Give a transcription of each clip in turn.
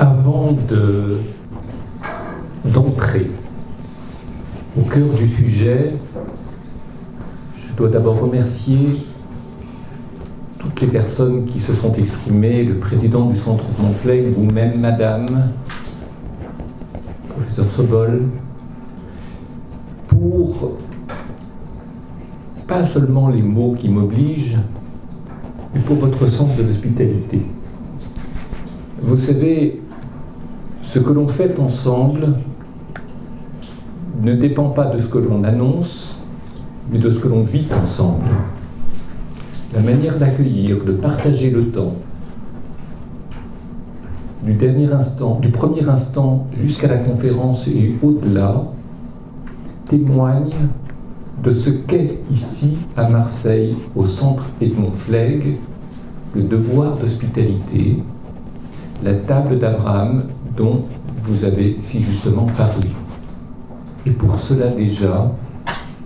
Avant de, d'entrer au cœur du sujet, je dois d'abord remercier toutes les personnes qui se sont exprimées, le président du centre Montfleg, vous-même, madame, professeur Sobol, pour pas seulement les mots qui m'obligent, mais pour votre sens de l'hospitalité. Vous savez, ce que l'on fait ensemble ne dépend pas de ce que l'on annonce, mais de ce que l'on vit ensemble. La manière d'accueillir, de partager le temps, du dernier instant, du premier instant jusqu'à la conférence et au-delà, témoigne de ce qu'est ici à Marseille, au centre Edmond Flegg, le devoir d'hospitalité, la table d'Abraham dont vous avez si justement parlé. Et pour cela déjà,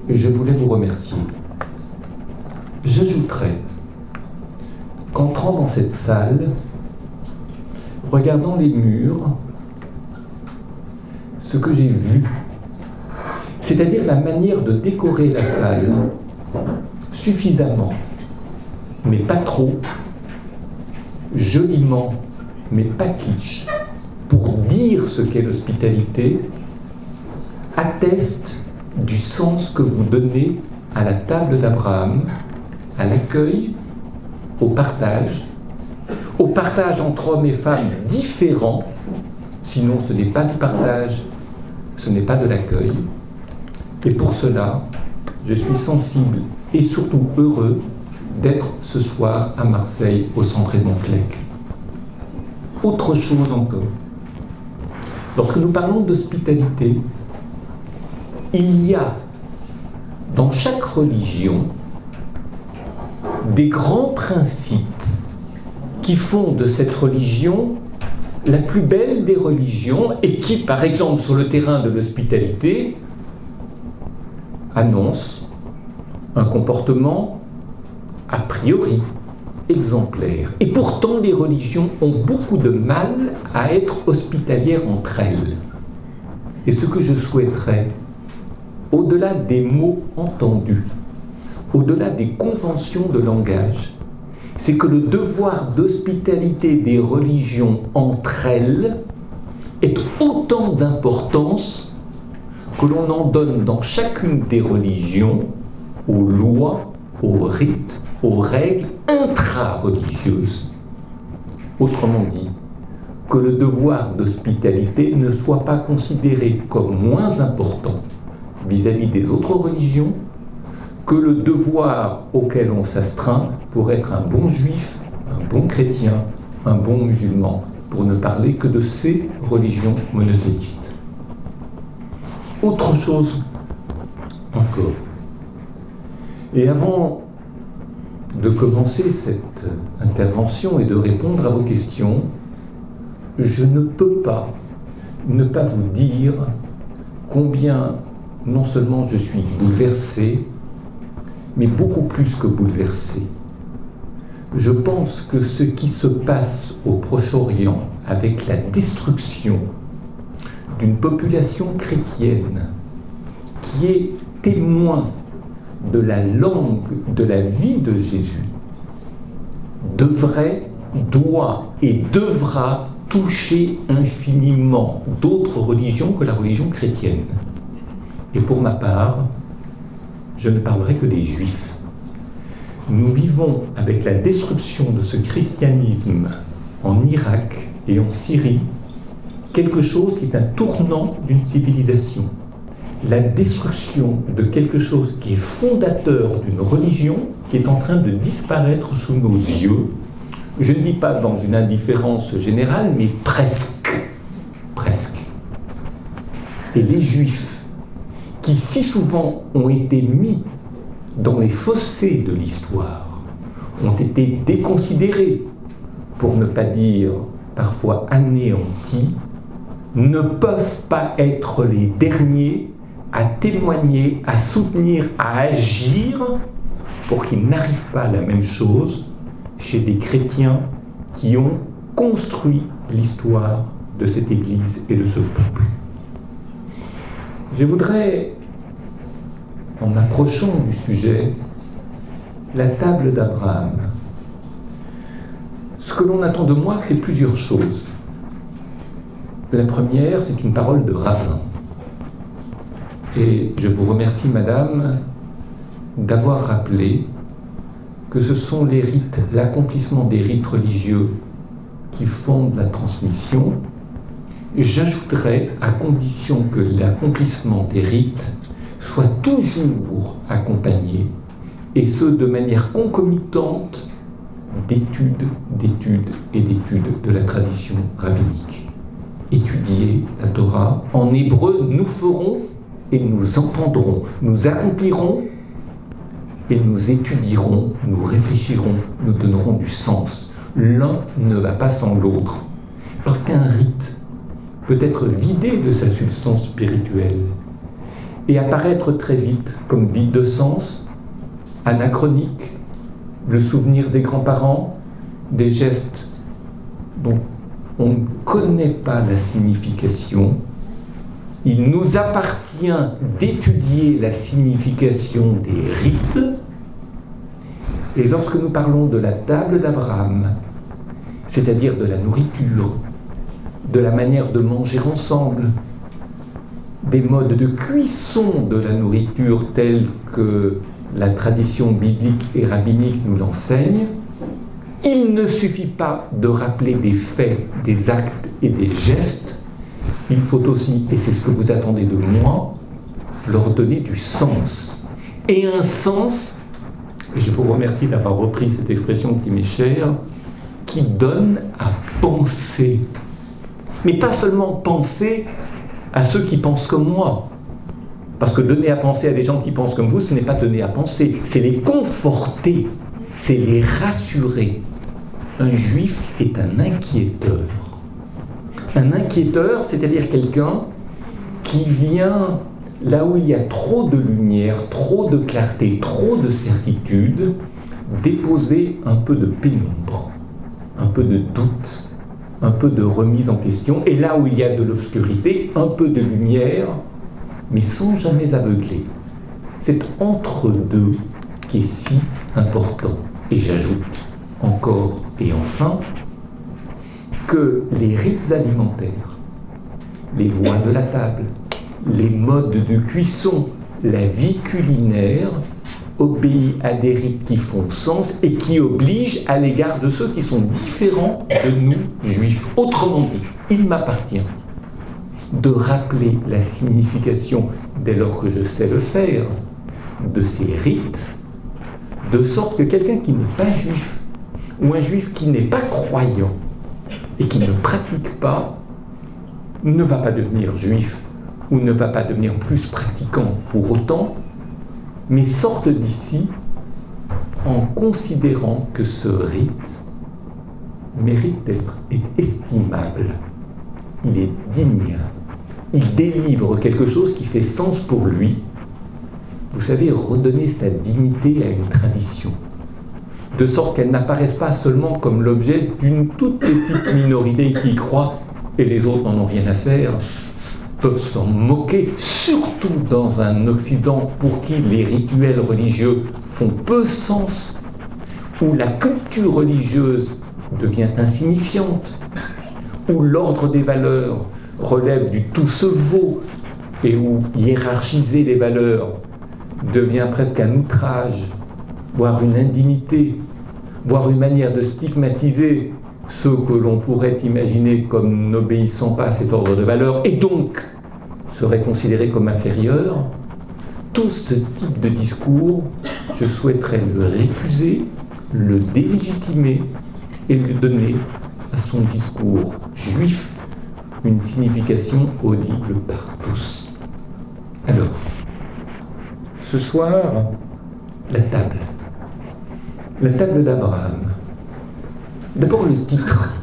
je voulais vous remercier. J'ajouterais qu'entrant dans cette salle, regardant les murs, ce que j'ai vu, c'est-à-dire la manière de décorer la salle suffisamment, mais pas trop, joliment, mais pas quiche, pour dire ce qu'est l'hospitalité, atteste du sens que vous donnez à la table d'Abraham, à l'accueil, au partage, au partage entre hommes et femmes différents, sinon ce n'est pas du partage, ce n'est pas de l'accueil. Et pour cela, je suis sensible et surtout heureux d'être ce soir à Marseille au centre Edmond Fleck. Autre chose encore. Lorsque nous parlons d'hospitalité, il y a dans chaque religion des grands principes qui font de cette religion la plus belle des religions et qui, par exemple, sur le terrain de l'hospitalité, annoncent un comportement a priori exemplaire. Et pourtant, les religions ont beaucoup de mal à être hospitalières entre elles. Et ce que je souhaiterais, au-delà des mots entendus, au-delà des conventions de langage, c'est que le devoir d'hospitalité des religions entre elles est autant d'importance que l'on en donne dans chacune des religions aux lois, aux rites, aux règles intra-religieuses. Autrement dit, que le devoir d'hospitalité ne soit pas considéré comme moins important vis-à-vis des autres religions que le devoir auquel on s'astreint pour être un bon juif, un bon chrétien, un bon musulman, pour ne parler que de ces religions monothéistes. Autre chose encore. Et avant de commencer cette intervention et de répondre à vos questions, je ne peux pas ne pas vous dire combien non seulement je suis bouleversé, mais beaucoup plus que bouleversé. Je pense que ce qui se passe au Proche-Orient avec la destruction d'une population chrétienne qui est témoin de la langue, de la vie de Jésus, devrait, doit et devra toucher infiniment d'autres religions que la religion chrétienne. Et pour ma part, je ne parlerai que des juifs. Nous vivons avec la destruction de ce christianisme en Irak et en Syrie quelque chose qui est un tournant d'une civilisation la destruction de quelque chose qui est fondateur d'une religion qui est en train de disparaître sous nos yeux. Je ne dis pas dans une indifférence générale, mais presque. Presque. Et les juifs, qui si souvent ont été mis dans les fossés de l'histoire, ont été déconsidérés, pour ne pas dire parfois anéantis, ne peuvent pas être les derniers à témoigner, à soutenir, à agir pour qu'il n'arrive pas la même chose chez des chrétiens qui ont construit l'histoire de cette Église et de ce peuple. Je voudrais, en m'approchant du sujet, la table d'Abraham. Ce que l'on attend de moi, c'est plusieurs choses. La première, c'est une parole de rabbin. Et je vous remercie, Madame, d'avoir rappelé que ce sont les rites, l'accomplissement des rites religieux qui fondent la transmission. J'ajouterais, à condition que l'accomplissement des rites soit toujours accompagné, et ce de manière concomitante, d'études, d'études et d'études de la tradition rabbinique. Étudier la Torah en hébreu, nous ferons et nous entendrons, nous accomplirons et nous étudierons, nous réfléchirons, nous donnerons du sens. L'un ne va pas sans l'autre. Parce qu'un rite peut être vidé de sa substance spirituelle et apparaître très vite comme vide de sens, anachronique, le souvenir des grands-parents, des gestes dont on ne connaît pas la signification il nous appartient d'étudier la signification des rites. Et lorsque nous parlons de la table d'Abraham, c'est-à-dire de la nourriture, de la manière de manger ensemble, des modes de cuisson de la nourriture tels que la tradition biblique et rabbinique nous l'enseigne, il ne suffit pas de rappeler des faits, des actes et des gestes, il faut aussi, et c'est ce que vous attendez de moi, leur donner du sens. Et un sens, et je vous remercie d'avoir repris cette expression qui m'est chère, qui donne à penser. Mais pas seulement penser à ceux qui pensent comme moi. Parce que donner à penser à des gens qui pensent comme vous, ce n'est pas donner à penser, c'est les conforter, c'est les rassurer. Un juif est un inquiéteur. Un inquiéteur, c'est-à-dire quelqu'un qui vient là où il y a trop de lumière, trop de clarté, trop de certitude, déposer un peu de pénombre, un peu de doute, un peu de remise en question, et là où il y a de l'obscurité, un peu de lumière, mais sans jamais aveugler. C'est entre deux qui est si important. Et j'ajoute encore et enfin, que les rites alimentaires, les lois de la table, les modes de cuisson, la vie culinaire obéit à des rites qui font sens et qui obligent à l'égard de ceux qui sont différents de nous, juifs. Autrement dit, il m'appartient de rappeler la signification, dès lors que je sais le faire, de ces rites, de sorte que quelqu'un qui n'est pas juif, ou un juif qui n'est pas croyant, et qui ne pratique pas ne va pas devenir juif ou ne va pas devenir plus pratiquant pour autant, mais sorte d'ici en considérant que ce rite mérite d'être estimable, il est digne, il délivre quelque chose qui fait sens pour lui. Vous savez, redonner sa dignité à une tradition de sorte qu'elles n'apparaissent pas seulement comme l'objet d'une toute petite minorité qui y croit et les autres n'en ont rien à faire, peuvent s'en moquer, surtout dans un Occident pour qui les rituels religieux font peu sens, où la culture religieuse devient insignifiante, où l'ordre des valeurs relève du tout se vaut, et où hiérarchiser les valeurs devient presque un outrage voire une indignité, voire une manière de stigmatiser ceux que l'on pourrait imaginer comme n'obéissant pas à cet ordre de valeur, et donc seraient considérés comme inférieurs, tout ce type de discours, je souhaiterais le récuser, le délégitimer et lui donner à son discours juif une signification audible par tous. Alors, ce soir, la table la table d'Abraham. D'abord le titre.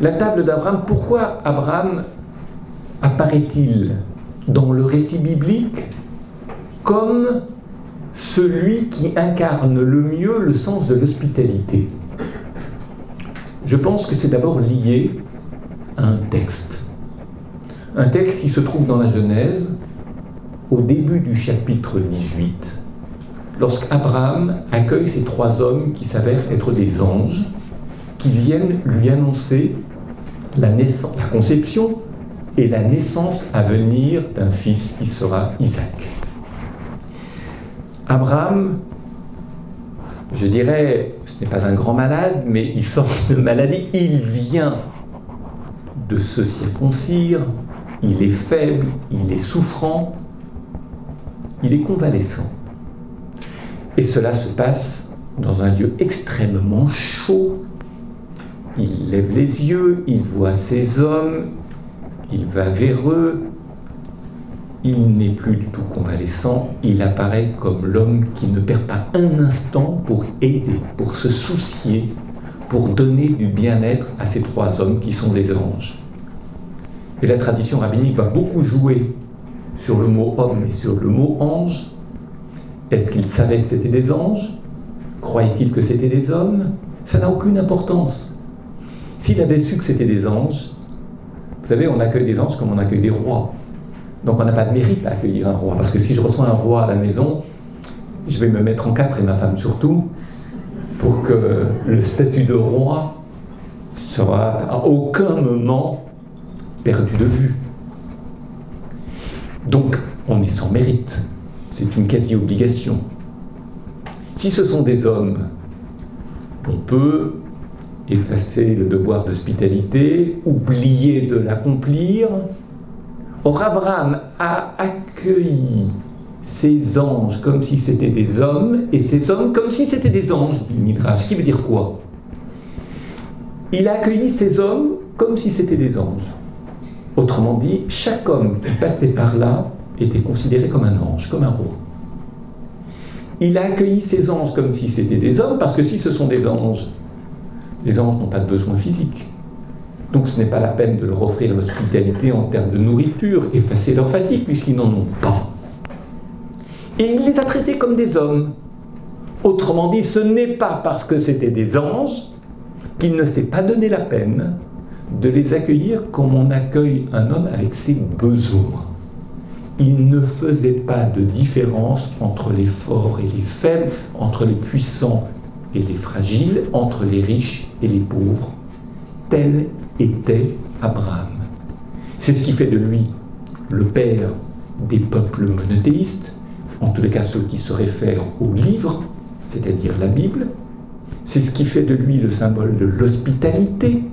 La table d'Abraham, pourquoi Abraham apparaît-il dans le récit biblique comme celui qui incarne le mieux le sens de l'hospitalité? Je pense que c'est d'abord lié à un texte. Un texte qui se trouve dans la Genèse, au début du chapitre 18, lorsqu'Abraham accueille ces trois hommes qui s'avèrent être des anges, qui viennent lui annoncer la, conception et la naissance à venir d'un fils qui sera Isaac. Abraham, je dirais, ce n'est pas un grand malade, mais il sort de maladie, il vient de se circoncire, il est faible, il est souffrant, il est convalescent. Et cela se passe dans un lieu extrêmement chaud. Il lève les yeux, il voit ces hommes, il va vers eux, il n'est plus du tout convalescent, il apparaît comme l'homme qui ne perd pas un instant pour aider, pour se soucier, pour donner du bien-être à ces trois hommes qui sont des anges. Et la tradition rabbinique va beaucoup jouer sur le mot homme et sur le mot ange. Est-ce qu'il savait que c'était des anges? Croyait-il que c'était des hommes? Ça n'a aucune importance. S'il avait su que c'était des anges, vous savez, on accueille des anges comme on accueille des rois. Donc on n'a pas de mérite à accueillir un roi. Parce que si je reçois un roi à la maison, je vais me mettre en quatre, et ma femme surtout, pour que le statut de roi sera à aucun moment perdu de vue. Donc on est sans mérite. C'est une quasi-obligation. Si ce sont des hommes, on peut effacer le devoir d'hospitalité, oublier de l'accomplir. Or, Abraham a accueilli ces anges comme si c'était des hommes, et ces hommes comme si c'était des anges, dit le Midrash. Qui veut dire quoi? Il a accueilli ces hommes comme si c'était des anges. Autrement dit, chaque homme qui passait par là était considéré comme un ange, comme un roi. Il a accueilli ces anges comme si c'était des hommes, parce que si ce sont des anges, les anges n'ont pas de besoin physique. Donc ce n'est pas la peine de leur offrir l'hospitalité en termes de nourriture, effacer leur fatigue, puisqu'ils n'en ont pas. Et il les a traités comme des hommes. Autrement dit, ce n'est pas parce que c'était des anges qu'il ne s'est pas donné la peine de les accueillir comme on accueille un homme avec ses besoins. Il ne faisait pas de différence entre les forts et les faibles, entre les puissants et les fragiles, entre les riches et les pauvres. Tel était Abraham. C'est ce qui fait de lui le père des peuples monothéistes, en tous les cas ceux qui se réfèrent au livre, c'est-à-dire la Bible. C'est ce qui fait de lui le symbole de l'hospitalité,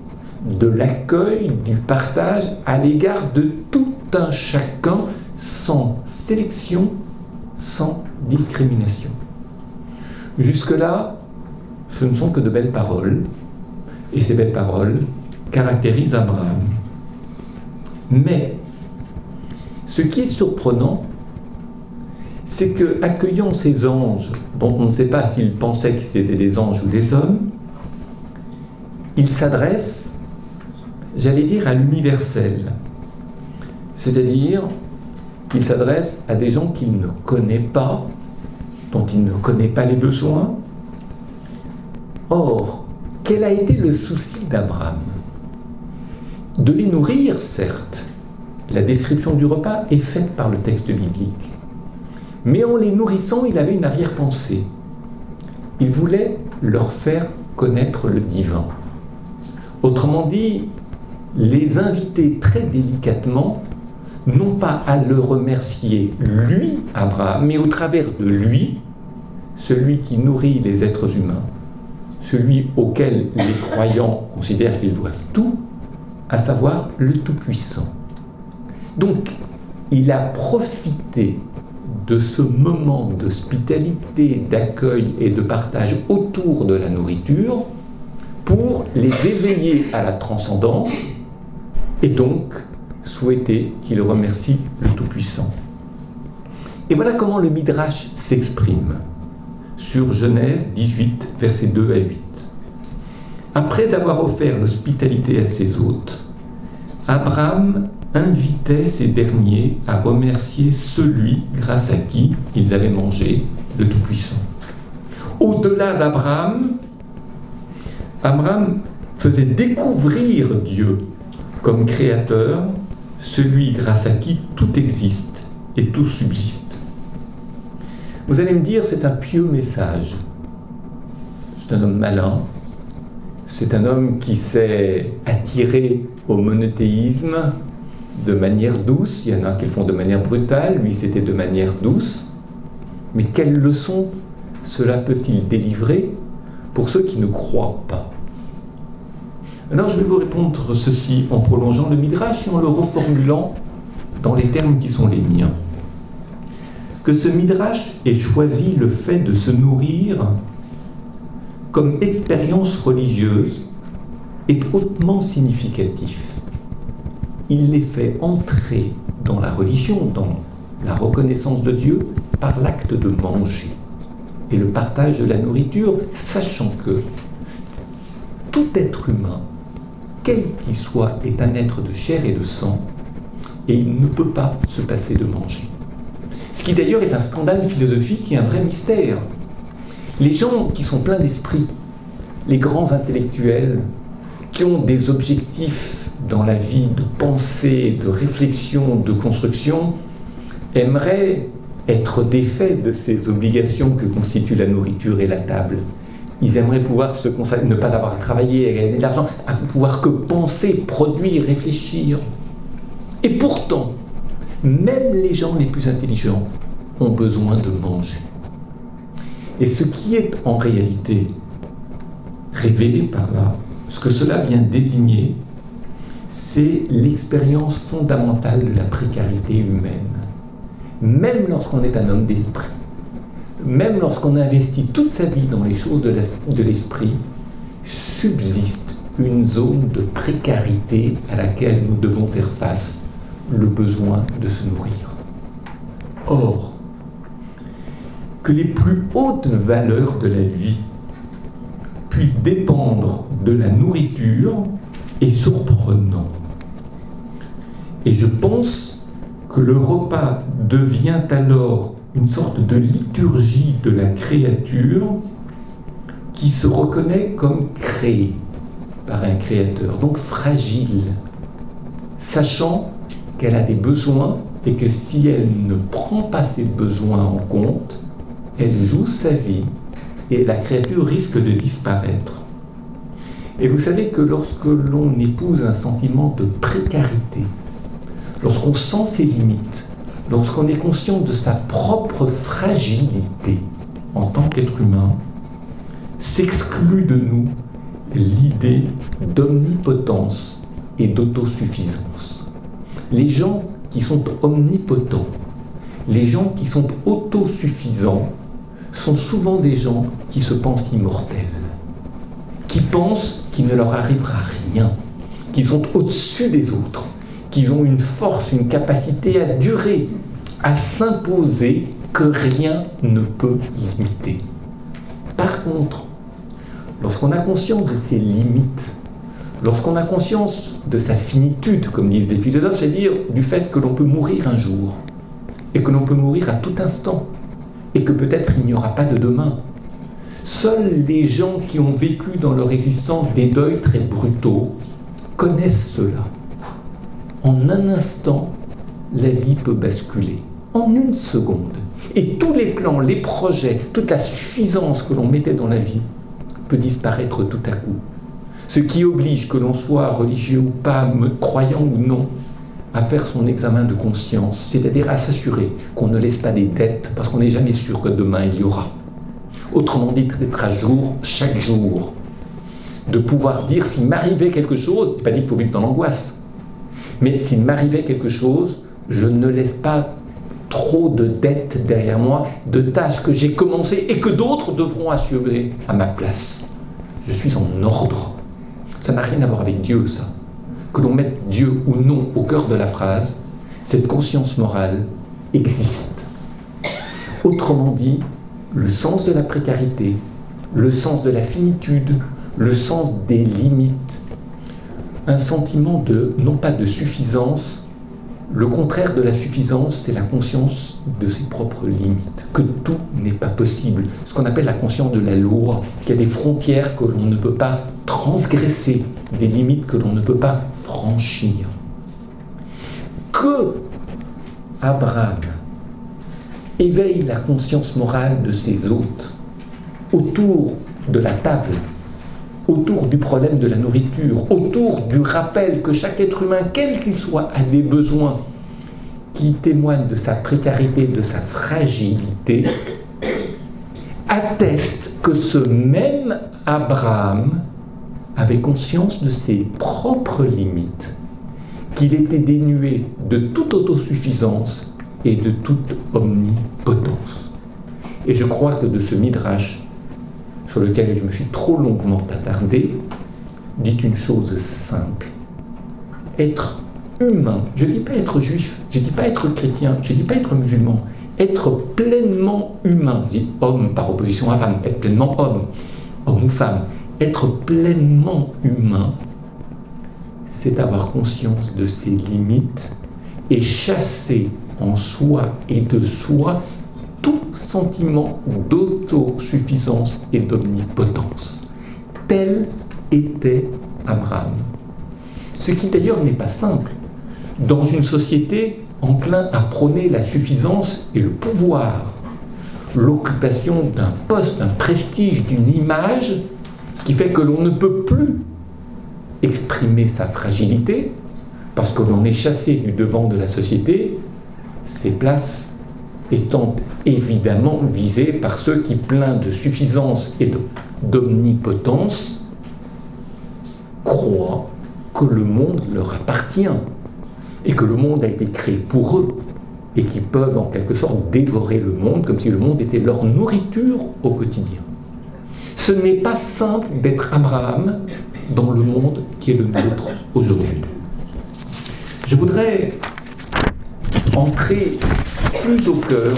de l'accueil, du partage à l'égard de tout un chacun sans sélection, sans discrimination. Jusque-là, ce ne sont que de belles paroles, et ces belles paroles caractérisent Abraham. Mais ce qui est surprenant, c'est que accueillant ces anges, dont on ne sait pas s'ils pensaient que c'était des anges ou des hommes, il s'adresse, j'allais dire, à l'universel. C'est-à-dire qu'il s'adresse à des gens qu'il ne connaît pas, dont il ne connaît pas les besoins, Or, quel a été le souci d'Abraham? De les nourrir, certes. La description du repas est faite par le texte biblique. Mais en les nourrissant, il avait une arrière-pensée. Il voulait leur faire connaître le divin. Autrement dit, les inviter très délicatement, non pas à le remercier, lui, Abraham, mais au travers de lui, celui qui nourrit les êtres humains, celui auquel les croyants considèrent qu'ils doivent tout, à savoir le Tout-Puissant. Donc, il a profité de ce moment d'hospitalité, d'accueil et de partage autour de la nourriture pour les éveiller à la transcendance et donc souhaiter qu'ils remercient le Tout-Puissant. Et voilà comment le Midrash s'exprime sur Genèse 18, versets 2 à 8. Après avoir offert l'hospitalité à ses hôtes, Abraham invitait ces derniers à remercier celui grâce à qui ils avaient mangé, le Tout-Puissant. Au-delà d'Abraham, Abraham faisait découvrir Dieu comme créateur, celui grâce à qui tout existe et tout subsiste. Vous allez me dire, c'est un pieux message. C'est un homme malin, c'est un homme qui s'est attiré au monothéisme de manière douce. Il y en a qui le font de manière brutale, lui c'était de manière douce. Mais quelle leçon cela peut-il délivrer pour ceux qui ne croient pas? Alors je vais vous répondre ceci en prolongeant le Midrash et en le reformulant dans les termes qui sont les miens. Que ce Midrash ait choisi le fait de se nourrir comme expérience religieuse est hautement significatif. Il les fait entrer dans la religion, dans la reconnaissance de Dieu, par l'acte de manger et le partage de la nourriture, sachant que tout être humain, quel qu'il soit, est un être de chair et de sang, et il ne peut pas se passer de manger. Ce qui d'ailleurs est un scandale philosophique et un vrai mystère. Les gens qui sont pleins d'esprit, les grands intellectuels, qui ont des objectifs dans la vie de pensée, de réflexion, de construction, aimeraient être défaits de ces obligations que constituent la nourriture et la table. Ils aimeraient pouvoir se consacrer, ne pas avoir à travailler, à gagner de l'argent, à pouvoir que penser, produire, réfléchir. Et pourtant, même les gens les plus intelligents ont besoin de manger. Et ce qui est en réalité révélé par là, ce que cela vient désigner, c'est l'expérience fondamentale de la précarité humaine. Même lorsqu'on est un homme d'esprit, même lorsqu'on investit toute sa vie dans les choses de l'esprit, subsiste une zone de précarité à laquelle nous devons faire face, le besoin de se nourrir. Or, que les plus hautes valeurs de la vie puissent dépendre de la nourriture est surprenant. Et je pense que le repas devient alors une sorte de liturgie de la créature qui se reconnaît comme créée par un créateur, donc fragile, sachant qu'elle a des besoins et que si elle ne prend pas ses besoins en compte, elle joue sa vie et la créature risque de disparaître. Et vous savez que lorsque l'on épouse un sentiment de précarité, lorsqu'on sent ses limites, lorsqu'on est conscient de sa propre fragilité en tant qu'être humain, s'exclut de nous l'idée d'omnipotence et d'autosuffisance. Les gens qui sont omnipotents, les gens qui sont autosuffisants, sont souvent des gens qui se pensent immortels, qui pensent qu'il ne leur arrivera rien, qu'ils sont au-dessus des autres, qu'ils ont une force, une capacité à durer, à s'imposer que rien ne peut limiter. Par contre, lorsqu'on a conscience de ses limites, lorsqu'on a conscience de sa finitude, comme disent les philosophes, c'est-à-dire du fait que l'on peut mourir un jour et que l'on peut mourir à tout instant, et que peut-être il n'y aura pas de demain. Seuls les gens qui ont vécu dans leur existence des deuils très brutaux connaissent cela. En un instant, la vie peut basculer. En une seconde. Et tous les plans, les projets, toute la suffisance que l'on mettait dans la vie peut disparaître tout à coup. Ce qui oblige que l'on soit religieux ou pas, croyant ou non, à faire son examen de conscience, c'est-à-dire à s'assurer qu'on ne laisse pas des dettes parce qu'on n'est jamais sûr que demain il y aura. Autrement dit, d'être à jour chaque jour, de pouvoir dire s'il m'arrivait quelque chose, pas dit qu'il faut vivre dans l'angoisse, mais s'il m'arrivait quelque chose, je ne laisse pas trop de dettes derrière moi, de tâches que j'ai commencées et que d'autres devront assurer à ma place. Je suis en ordre. Ça n'a rien à voir avec Dieu, ça que l'on mette Dieu ou non au cœur de la phrase, cette conscience morale existe. Autrement dit, le sens de la précarité, le sens de la finitude, le sens des limites, un sentiment de, non pas de suffisance, Le contraire de la suffisance, c'est la conscience de ses propres limites, que tout n'est pas possible. Ce qu'on appelle la conscience de la loi, qu'il y a des frontières que l'on ne peut pas transgresser, des limites que l'on ne peut pas franchir. Que Abraham éveille la conscience morale de ses hôtes autour de la table, autour du problème de la nourriture, autour du rappel que chaque être humain, quel qu'il soit, a des besoins qui témoignent de sa précarité, de sa fragilité, atteste que ce même Abraham avait conscience de ses propres limites, qu'il était dénué de toute autosuffisance et de toute omnipotence. Et je crois que de ce midrash, sur lequel je me suis trop longuement attardé, dit une chose simple. Être humain, je ne dis pas être juif, je ne dis pas être chrétien, je ne dis pas être musulman, être pleinement humain, je dis homme par opposition à femme, être pleinement homme, homme ou femme, être pleinement humain, c'est avoir conscience de ses limites et chasser en soi et de soi tout sentiment d'autosuffisance et d'omnipotence. Tel était Abraham. Ce qui d'ailleurs n'est pas simple. Dans une société enclin à prôner la suffisance et le pouvoir, l'occupation d'un poste, d'un prestige, d'une image, qui fait que l'on ne peut plus exprimer sa fragilité, parce que l'on est chassé du devant de la société, ces places étant évidemment visées par ceux qui, pleins de suffisance et d'omnipotence, croient que le monde leur appartient et que le monde a été créé pour eux et qui peuvent en quelque sorte dévorer le monde comme si le monde était leur nourriture au quotidien. Ce n'est pas simple d'être Abraham dans le monde qui est le nôtre aujourd'hui. Je voudrais entrer plus au cœur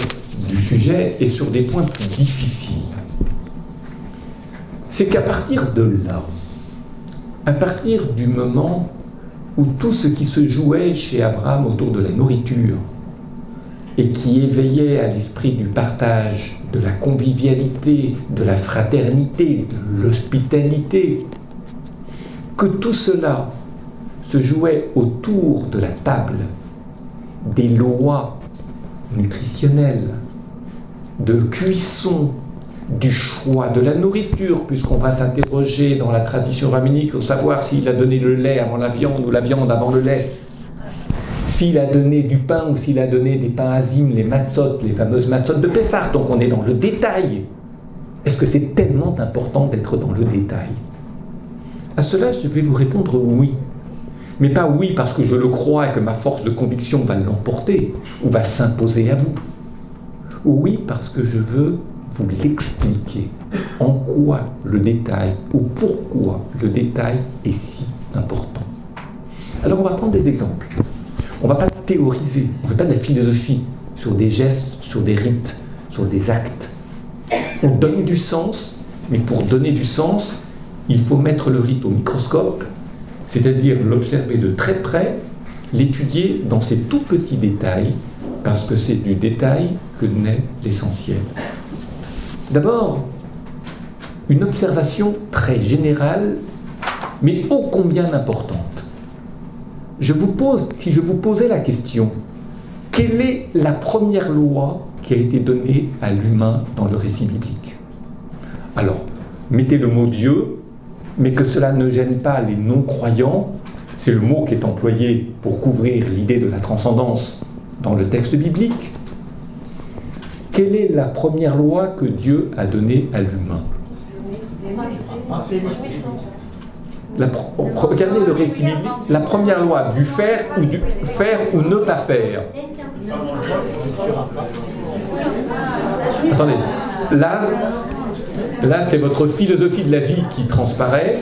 du sujet et sur des points plus difficiles. C'est qu'à partir de là, à partir du moment où tout ce qui se jouait chez Abraham autour de la nourriture et qui éveillait à l'esprit du partage, de la convivialité, de la fraternité, de l'hospitalité, que tout cela se jouait autour de la table des lois nutritionnelles, de cuisson, du choix de la nourriture, puisqu'on va s'interroger dans la tradition rabbinique pour savoir s'il a donné le lait avant la viande ou la viande avant le lait, s'il a donné du pain ou s'il a donné des pains azim, les matzot, les fameuses matzot de Pessah. Donc on est dans le détail. Est-ce que c'est tellement important d'être dans le détail? À cela, je vais vous répondre oui. Mais pas oui parce que je le crois et que ma force de conviction va l'emporter ou va s'imposer à vous. Oui parce que je veux vous l'expliquer en quoi le détail ou pourquoi le détail est si important. Alors on va prendre des exemples. On ne va pas théoriser, on ne fait pas de la philosophie sur des gestes, sur des rites, sur des actes. On donne du sens, mais pour donner du sens, il faut mettre le rite au microscope, c'est-à-dire l'observer de très près, l'étudier dans ses tout petits détails, parce que c'est du détail que naît l'essentiel. D'abord, une observation très générale, mais ô combien importante. Je vous pose, si je vous posais la question, quelle est la première loi qui a été donnée à l'humain dans le récit biblique? Alors, mettez le mot Dieu, mais que cela ne gêne pas les non-croyants, c'est le mot qui est employé pour couvrir l'idée de la transcendance dans le texte biblique. Quelle est la première loi que Dieu a donnée à l'humain? Regardez le récit. La première loi, du faire ou du faire ou ne pas faire. Attendez, là, là c'est votre philosophie de la vie qui transparaît,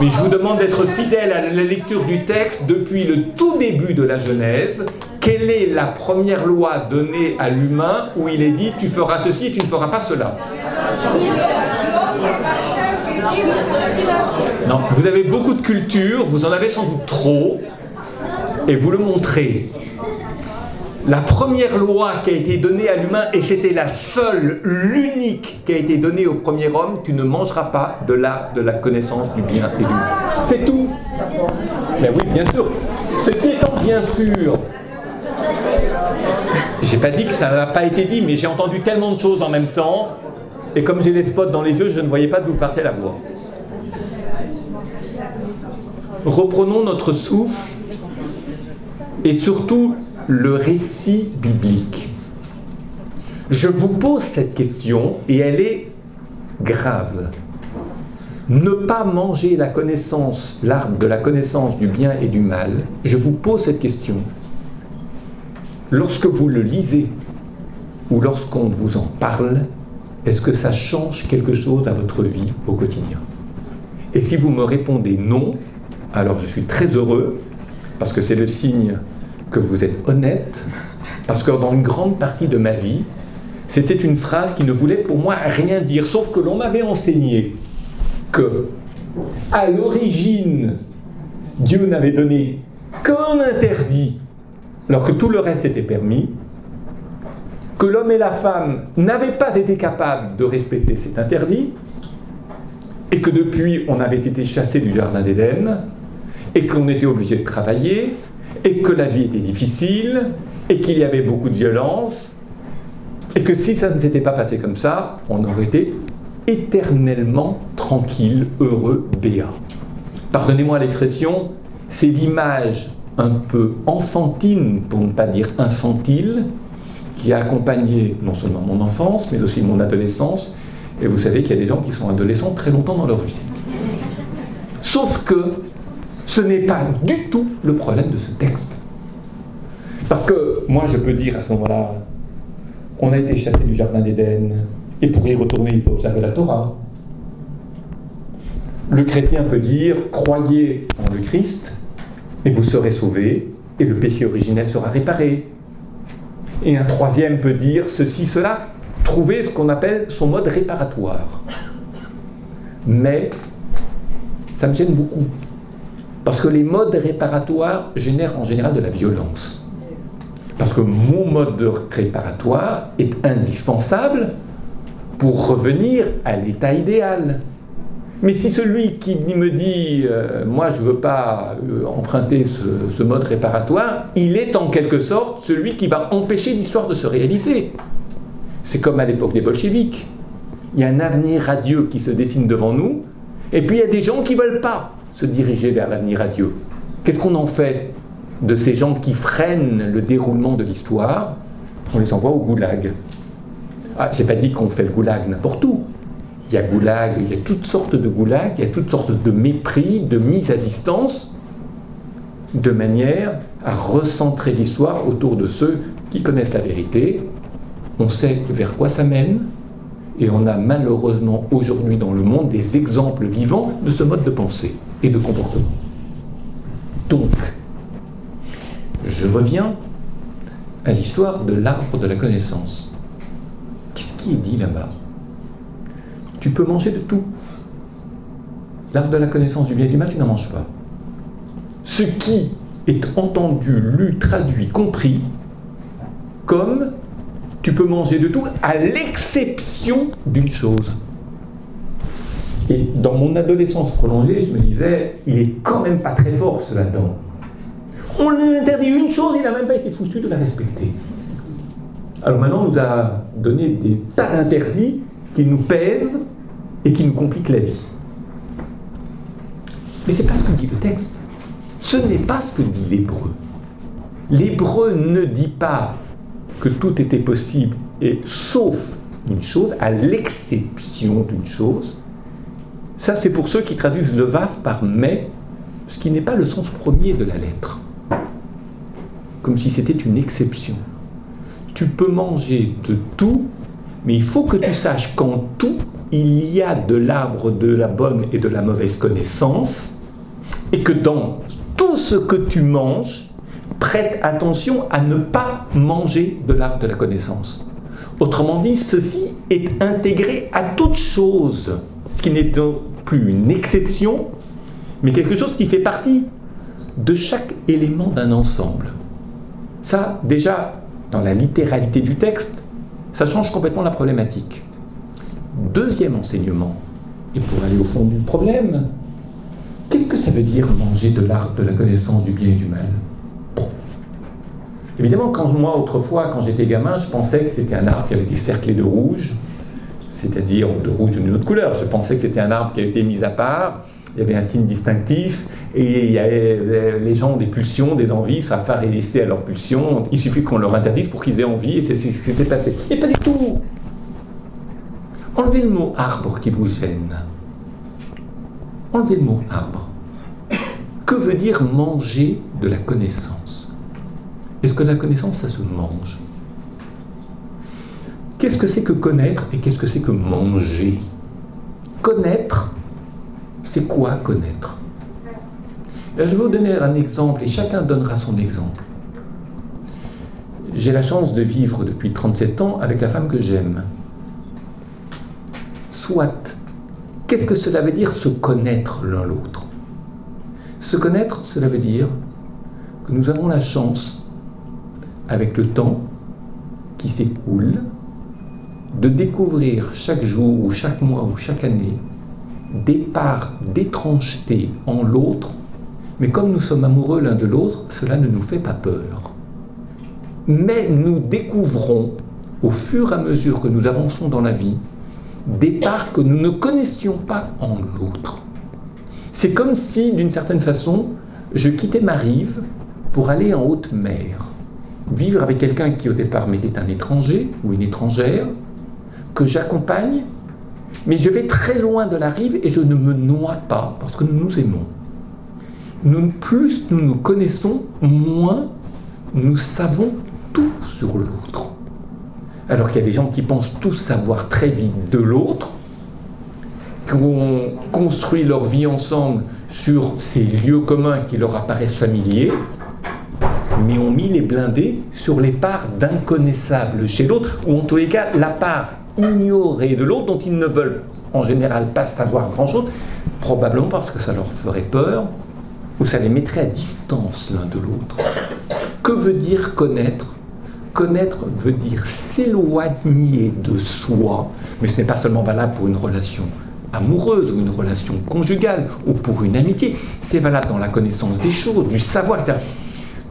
mais je vous demande d'être fidèle à la lecture du texte depuis le tout début de la Genèse. Quelle est la première loi donnée à l'humain où il est dit tu feras ceci et tu ne feras pas cela? Non, vous avez beaucoup de culture, vous en avez sans doute trop, et vous le montrez. La première loi qui a été donnée à l'humain, et c'était la seule, l'unique qui a été donnée au premier homme, tu ne mangeras pas de la, de la connaissance du bien et du mal. C'est tout. Mais oui, bien sûr. Ceci étant bien sûr, j'ai pas dit que ça n'a pas été dit, mais j'ai entendu tellement de choses en même temps, et comme j'ai les spots dans les yeux, je ne voyais pas d'où partait la voix. Reprenons notre souffle et surtout le récit biblique. Je vous pose cette question et elle est grave. Ne pas manger la connaissance, l'arbre de la connaissance du bien et du mal, je vous pose cette question. Lorsque vous le lisez ou lorsqu'on vous en parle, est-ce que ça change quelque chose à votre vie au quotidien? Et si vous me répondez non, alors je suis très heureux parce que c'est le signe que vous êtes honnête, parce que dans une grande partie de ma vie, c'était une phrase qui ne voulait pour moi rien dire, sauf que l'on m'avait enseigné que, à l'origine, Dieu n'avait donné qu'un interdit, alors que tout le reste était permis, que l'homme et la femme n'avaient pas été capables de respecter cet interdit, et que depuis on avait été chassés du Jardin d'Éden, et qu'on était obligé de travailler, et que la vie était difficile, et qu'il y avait beaucoup de violence, et que si ça ne s'était pas passé comme ça, on aurait été éternellement tranquille, heureux, béat. Pardonnez-moi l'expression, c'est l'image un peu enfantine, pour ne pas dire infantile, qui a accompagné non seulement mon enfance, mais aussi mon adolescence. Et vous savez qu'il y a des gens qui sont adolescents très longtemps dans leur vie. Sauf que ce n'est pas du tout le problème de ce texte. Parce que moi, je peux dire à ce moment-là, on a été chassé du Jardin d'Éden, et pour y retourner, il faut observer la Torah. Le chrétien peut dire, croyez en le Christ, et vous serez sauvés, et le péché originel sera réparé. Et un troisième peut dire ceci, cela, trouver ce qu'on appelle son mode réparatoire. Mais ça me gêne beaucoup. Parce que les modes réparatoires génèrent en général de la violence. Parce que mon mode de réparatoire est indispensable pour revenir à l'état idéal. Mais si celui qui me dit euh, moi je ne veux pas euh, emprunter ce, mode réparatoire, il est en quelque sorte celui qui va empêcher l'histoire de se réaliser. C'est comme à l'époque des bolcheviks. Il y a un avenir radieux qui se dessine devant nous, et puis il y a des gens qui ne veulent pas se diriger vers l'avenir à Dieu. Qu'est-ce qu'on en fait de ces gens qui freinent le déroulement de l'histoire? On les envoie au goulag. Ah, j'ai pas dit qu'on fait le goulag n'importe où. Il y a goulag, il y a toutes sortes de goulag, il y a toutes sortes de mépris, de mise à distance, de manière à recentrer l'histoire autour de ceux qui connaissent la vérité. On sait vers quoi ça mène, et on a malheureusement aujourd'hui dans le monde des exemples vivants de ce mode de pensée et de comportement. Donc, je reviens à l'histoire de l'arbre de la connaissance. Qu'est-ce qui est dit là-bas? Tu peux manger de tout. L'arbre de la connaissance du bien et du mal, tu n'en manges pas. Ce qui est entendu, lu, traduit, compris, comme tu peux manger de tout, à l'exception d'une chose. Et dans mon adolescence prolongée, je me disais, il est quand même pas très fort ce là-dedans. On lui interdit une chose, il n'a même pas été foutu de la respecter. Alors maintenant, on nous a donné des tas d'interdits qui nous pèsent et qui nous compliquent la vie. Mais ce n'est pas ce que dit le texte. Ce n'est pas ce que dit l'hébreu. L'hébreu ne dit pas que tout était possible, et sauf une chose, à l'exception d'une chose, ça, c'est pour ceux qui traduisent le VAF par mais, ce qui n'est pas le sens premier de la lettre. Comme si c'était une exception. Tu peux manger de tout, mais il faut que tu saches qu'en tout, il y a de l'arbre de la bonne et de la mauvaise connaissance, et que dans tout ce que tu manges, prête attention à ne pas manger de l'arbre de la connaissance. Autrement dit, ceci est intégré à toute chose ce qui n'est plus une exception, mais quelque chose qui fait partie de chaque élément d'un ensemble. Ça, déjà, dans la littéralité du texte, ça change complètement la problématique. Deuxième enseignement, et pour aller au fond du problème, qu'est-ce que ça veut dire manger de l'art de la connaissance du bien et du mal? Évidemment, quand moi, autrefois, quand j'étais gamin, je pensais que c'était un arbre qui avait été cerclé de rouge, c'est-à-dire de rouge d'une autre couleur. Je pensais que c'était un arbre qui avait été mis à part, il y avait un signe distinctif, et avait, les gens ont des pulsions, des envies, ça va laisser à leurs pulsions, il suffit qu'on leur interdise pour qu'ils aient envie, et c'est ce qui s'était passé. Et pas du tout Enlevez le mot arbre qui vous gêne. Enlevez le mot arbre. Que veut dire manger de la connaissance? Est-ce que la connaissance, ça se mange? Qu'est-ce que c'est que connaître et qu'est-ce que c'est que manger? Connaître, c'est quoi connaître? Je vais vous donner un exemple et chacun donnera son exemple. J'ai la chance de vivre depuis 37 ans avec la femme que j'aime soit. Qu'est-ce que cela veut dire se connaître l'un l'autre? Se connaître, cela veut dire que nous avons la chance, avec le temps qui s'écoule, de découvrir chaque jour ou chaque mois ou chaque année des parts d'étrangeté en l'autre, mais comme nous sommes amoureux l'un de l'autre, cela ne nous fait pas peur. Mais nous découvrons, au fur et à mesure que nous avançons dans la vie, des parts que nous ne connaissions pas en l'autre. C'est comme si, d'une certaine façon, je quittais ma rive pour aller en haute mer, vivre avec quelqu'un qui au départ m'était un étranger ou une étrangère, que j'accompagne, mais je vais très loin de la rive et je ne me noie pas parce que nous nous aimons. Nous, plus nous nous connaissons, moins nous savons tout sur l'autre alors qu'il y a des gens qui pensent tous savoir très vite de l'autre, qui ont construit leur vie ensemble sur ces lieux communs qui leur apparaissent familiers, mais ont mis les blindés sur les parts d'inconnaissables chez l'autre, ou en tous les cas la part ignorée de l'autre dont ils ne veulent en général pas savoir grand-chose, probablement parce que ça leur ferait peur, ou ça les mettrait à distance l'un de l'autre. Que veut dire connaître? Connaître veut dire s'éloigner de soi, mais ce n'est pas seulement valable pour une relation amoureuse ou une relation conjugale ou pour une amitié, c'est valable dans la connaissance des choses, du savoir.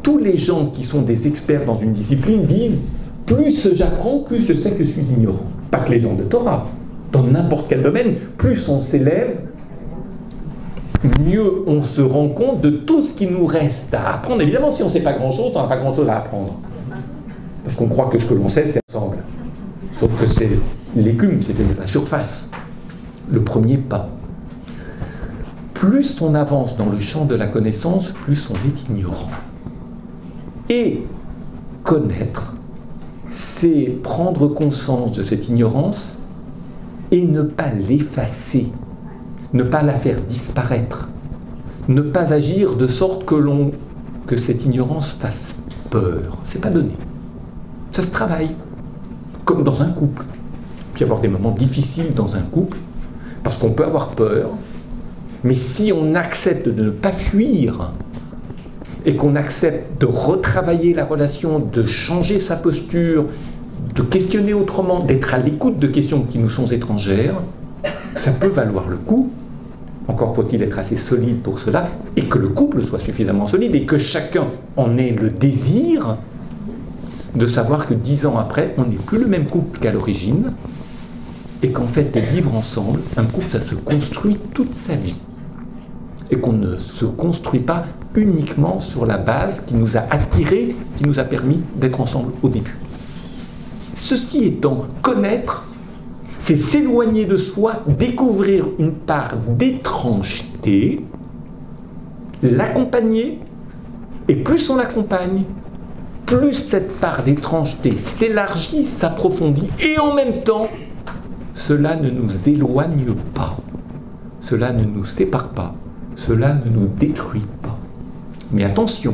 Tous les gens qui sont des experts dans une discipline disent plus j'apprends, plus je sais que je suis ignorant. Pas que les gens de Torah. Dans n'importe quel domaine, plus on s'élève, mieux on se rend compte de tout ce qui nous reste à apprendre. Évidemment, si on ne sait pas grand-chose, on n'a pas grand-chose à apprendre. Parce qu'on croit que ce que l'on sait, c'est ensemble. Sauf que c'est l'écume, c'est la surface. Le premier pas. Plus on avance dans le champ de la connaissance, plus on est ignorant. Et connaître, c'est prendre conscience de cette ignorance et ne pas l'effacer, ne pas la faire disparaître, ne pas agir de sorte que l'on que cette ignorance fasse peur. C'est pas donné. Ça se travaille, comme dans un couple. Puis avoir des moments difficiles dans un couple, parce qu'on peut avoir peur, mais si on accepte de ne pas fuir, et qu'on accepte de retravailler la relation, de changer sa posture, de questionner autrement, d'être à l'écoute de questions qui nous sont étrangères, ça peut valoir le coup. Encore faut-il être assez solide pour cela, et que le couple soit suffisamment solide, et que chacun en ait le désir, de savoir que dix ans après, on n'est plus le même couple qu'à l'origine, et qu'en fait, de vivre ensemble, un couple, ça se construit toute sa vie. Et qu'on ne se construit pas uniquement sur la base qui nous a attirés, qui nous a permis d'être ensemble au début. Ceci étant, connaître, c'est s'éloigner de soi, découvrir une part d'étrangeté, l'accompagner, et plus on l'accompagne, plus cette part d'étrangeté s'élargit, s'approfondit, et en même temps, cela ne nous éloigne pas, cela ne nous sépare pas, cela ne nous détruit pas. Mais attention,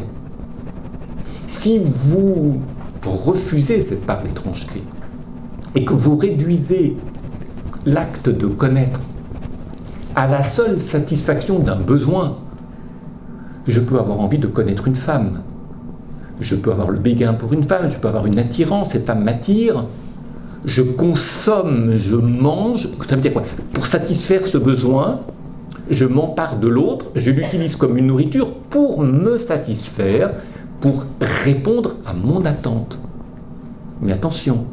si vous refusez cette part d'étrangeté et que vous réduisez l'acte de connaître à la seule satisfaction d'un besoin, je peux avoir envie de connaître une femme, Je peux avoir le béguin pour une femme, je peux avoir une attirance, cette femme m'attire. Je consomme, je mange. Pour satisfaire ce besoin, je m'empare de l'autre, je l'utilise comme une nourriture pour me satisfaire, pour répondre à mon attente. Mais attention,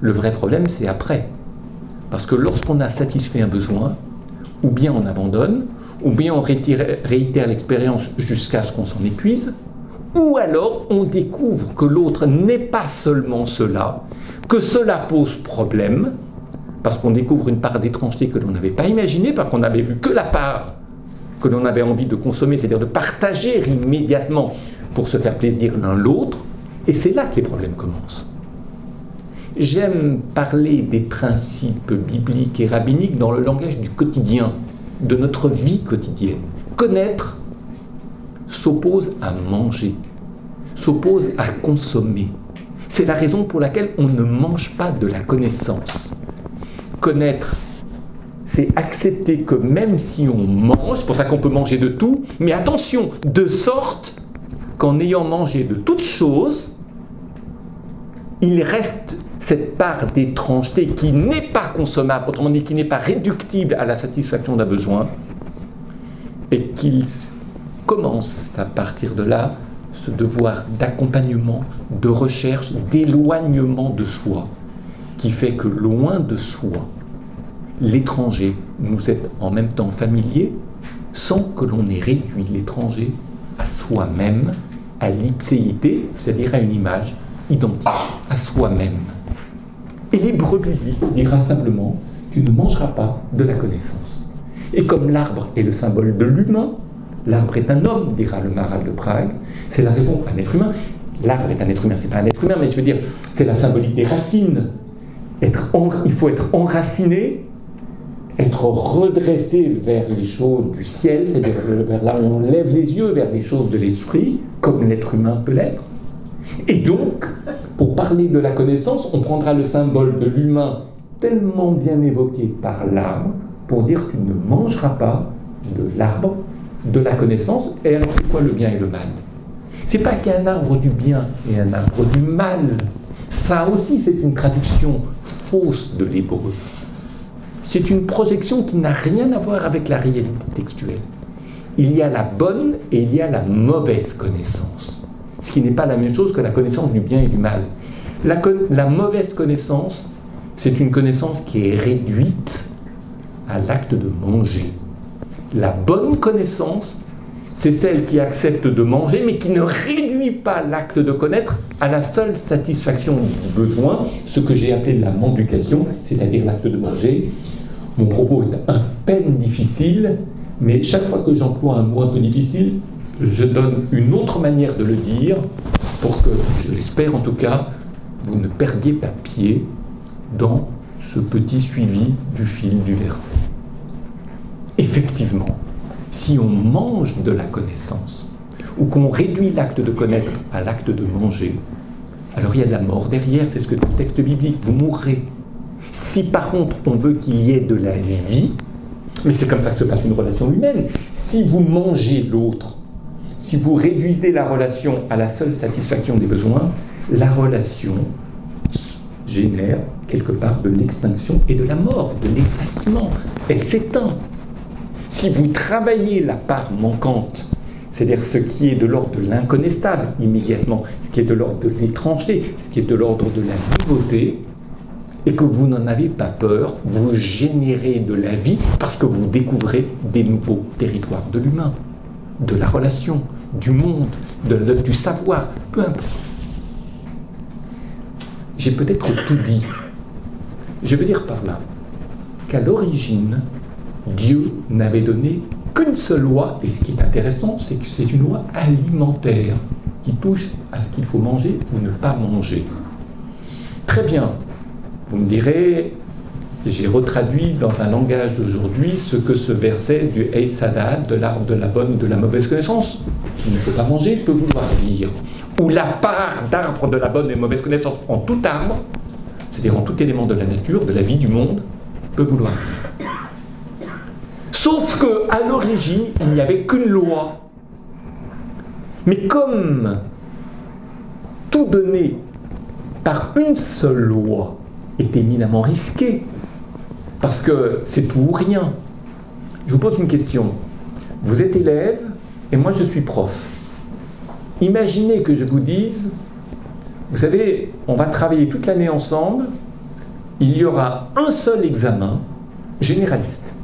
le vrai problème, c'est après. Parce que lorsqu'on a satisfait un besoin, ou bien on abandonne, ou bien on réitère, l'expérience jusqu'à ce qu'on s'en épuise, ou alors on découvre que l'autre n'est pas seulement cela, que cela pose problème, parce qu'on découvre une part d'étrangeté que l'on n'avait pas imaginée, parce qu'on n'avait vu que la part que l'on avait envie de consommer, c'est-à-dire de partager immédiatement pour se faire plaisir l'un l'autre, et c'est là que les problèmes commencent. J'aime parler des principes bibliques et rabbiniques dans le langage du quotidien, de notre vie quotidienne. Connaître s'oppose à manger, s'oppose à consommer. C'est la raison pour laquelle on ne mange pas de la connaissance. Connaître, c'est accepter que même si on mange, c'est pour ça qu'on peut manger de tout, mais attention, de sorte qu'en ayant mangé de toutes choses, il reste cette part d'étrangeté qui n'est pas consommable, autrement dit qui n'est pas réductible à la satisfaction d'un besoin, et qu'il commence à partir de là ce devoir d'accompagnement, de recherche, d'éloignement de soi, qui fait que loin de soi, l'étranger nous est en même temps familier, sans que l'on ait réduit l'étranger à soi-même à l'ipséité, c'est-à-dire à une image identique à soi-même. Et les brebis dira simplement Tu ne mangeras pas de la connaissance. Et comme l'arbre est le symbole de l'humain, l'arbre est un homme, dira le maral de Prague, c'est la raison, un être humain. L'arbre est un être humain, c'est pas un être humain, mais je veux dire, c'est la symbolique des racines. Il faut être enraciné être redressé vers les choses du ciel, c'est-à-dire vers là où on lève les yeux vers les choses de l'esprit, comme l'être humain peut l'être. Et donc, pour parler de la connaissance, on prendra le symbole de l'humain tellement bien évoqué par l'arbre pour dire tu ne mangeras pas de l'arbre de la connaissance. Et alors, c'est quoi le bien et le mal? C'est pas qu'il y a un arbre du bien et un arbre du mal. Ça aussi, c'est une traduction fausse de l'hébreu. C'est une projection qui n'a rien à voir avec la réalité textuelle. Il y a la bonne et il y a la mauvaise connaissance. Ce qui n'est pas la même chose que la connaissance du bien et du mal. La, la mauvaise connaissance, c'est une connaissance qui est réduite à l'acte de manger. La bonne connaissance, c'est celle qui accepte de manger, mais qui ne réduit pas l'acte de connaître à la seule satisfaction du besoin, ce que j'ai appelé la mendication, c'est-à-dire l'acte de manger, mon propos est un peine difficile, mais chaque fois que j'emploie un mot un peu difficile, je donne une autre manière de le dire pour que, je l'espère en tout cas, vous ne perdiez pas pied dans ce petit suivi du fil du verset. Effectivement, si on mange de la connaissance, ou qu'on réduit l'acte de connaître à l'acte de manger, alors il y a de la mort derrière, c'est ce que dit le texte biblique, vous mourrez. Si par contre on veut qu'il y ait de la vie, mais c'est comme ça que se passe une relation humaine, si vous mangez l'autre, si vous réduisez la relation à la seule satisfaction des besoins, la relation génère quelque part de l'extinction et de la mort, de l'effacement. Elle s'éteint. Si vous travaillez la part manquante, c'est-à-dire ce qui est de l'ordre de l'inconnaissable immédiatement, ce qui est de l'ordre de l'étrangeté, ce qui est de l'ordre de la nouveauté, et que vous n'en avez pas peur, vous générez de la vie parce que vous découvrez des nouveaux territoires de l'humain, de la relation, du monde, du savoir, peu importe. J'ai peut-être tout dit. Je veux dire par là qu'à l'origine, Dieu n'avait donné qu'une seule loi, et ce qui est intéressant, c'est que c'est une loi alimentaire qui touche à ce qu'il faut manger ou ne pas manger. Très bien, vous me direz, j'ai retraduit dans un langage d'aujourd'hui ce que ce verset du Ei de l'arbre de la bonne de la mauvaise connaissance, qui ne faut pas manger, peut vouloir dire. Ou la part d'arbre de la bonne et mauvaise connaissance en tout arbre, c'est-à-dire en tout élément de la nature, de la vie, du monde, peut vouloir dire. Sauf que à l'origine, il n'y avait qu'une loi. Mais comme tout donner par une seule loi est éminemment risqué. Parce que c'est tout ou rien. Je vous pose une question. Vous êtes élève et moi je suis prof. Imaginez que je vous dise, vous savez, on va travailler toute l'année ensemble, il y aura un seul examen généraliste.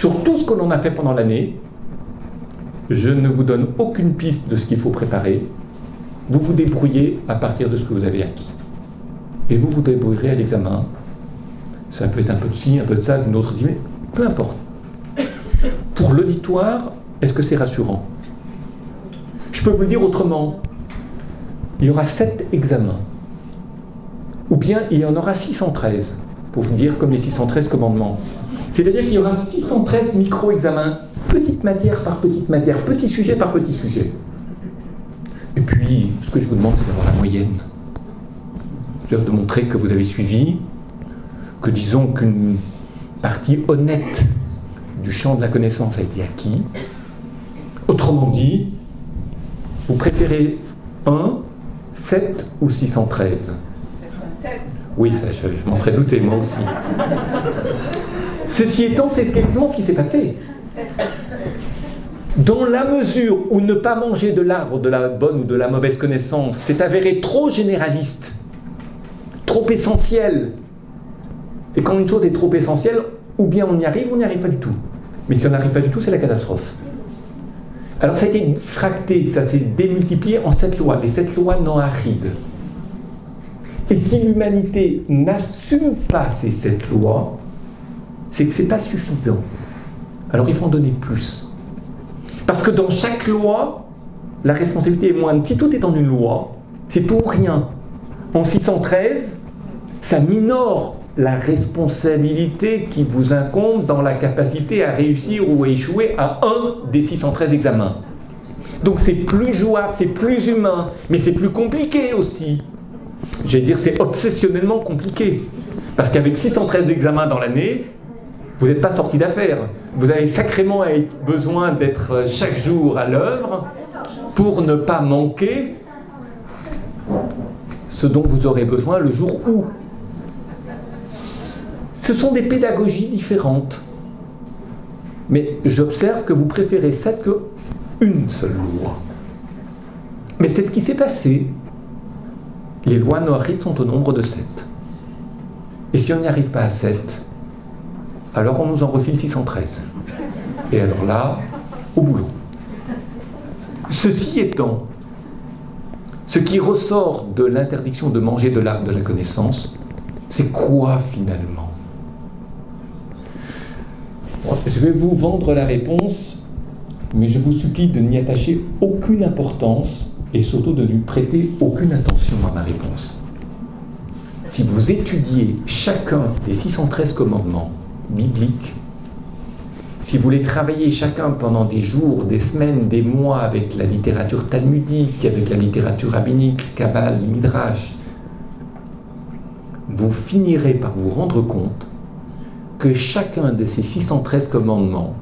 Sur tout ce que l'on a fait pendant l'année, je ne vous donne aucune piste de ce qu'il faut préparer. Vous vous débrouillez à partir de ce que vous avez acquis. Et vous vous débrouillerez à l'examen. Ça peut être un peu de ci, un peu de ça, une autre idée, peu importe. Pour l'auditoire, est-ce que c'est rassurant? Je peux vous le dire autrement. Il y aura sept examens. Ou bien il y en aura 613, pour vous dire comme les 613 commandements. C'est-à-dire qu'il y aura 613 micro-examens, petite matière par petite matière, petit sujet par petit sujet. Et puis, ce que je vous demande, c'est d'avoir la moyenne. C'est-à-dire de montrer que vous avez suivi, que disons qu'une partie honnête du champ de la connaissance a été acquis. Autrement dit, vous préférez 1, 7 ou 613 Oui, ça, je, m'en serais douté, moi aussi. Ceci étant, c'est exactement ce qui s'est passé. Dans la mesure où ne pas manger de l'arbre de la bonne ou de la mauvaise connaissance s'est avéré trop généraliste, trop essentiel, et quand une chose est trop essentielle, ou bien on y arrive ou on n'y arrive pas du tout. Mais si on n'arrive pas du tout, c'est la catastrophe. Alors ça a été diffracté, ça s'est démultiplié en sept lois, les sept lois non arides. Et si l'humanité n'assume pas ces sept lois, c'est que ce n'est pas suffisant. Alors il faut en donner plus. Parce que dans chaque loi, la responsabilité est moindre. Si tout est dans une loi, c'est tout ou rien. En 613, ça minore la responsabilité qui vous incombe dans la capacité à réussir ou à échouer à un des 613 examens. Donc c'est plus jouable, c'est plus humain, mais c'est plus compliqué aussi. J'allais dire c'est obsessionnellement compliqué. Parce qu'avec 613 examens dans l'année, vous n'êtes pas sorti d'affaire. Vous avez sacrément besoin d'être chaque jour à l'œuvre pour ne pas manquer ce dont vous aurez besoin le jour où ce sont des pédagogies différentes. Mais j'observe que vous préférez ça que une seule loi. Mais c'est ce qui s'est passé. Les lois noirites sont au nombre de sept. Et si on n'y arrive pas à sept, alors on nous en refile 613. Et alors là, au boulot. Ceci étant, ce qui ressort de l'interdiction de manger de l'arbre de la connaissance, c'est quoi finalement? Je vais vous vendre la réponse, mais je vous supplie de n'y attacher aucune importance et surtout de lui prêter aucune attention à ma réponse. Si vous étudiez chacun des 613 commandements bibliques, si vous les travaillez chacun pendant des jours, des semaines, des mois avec la littérature talmudique, avec la littérature rabbinique, Kabbale, Midrash, vous finirez par vous rendre compte que chacun de ces 613 commandements,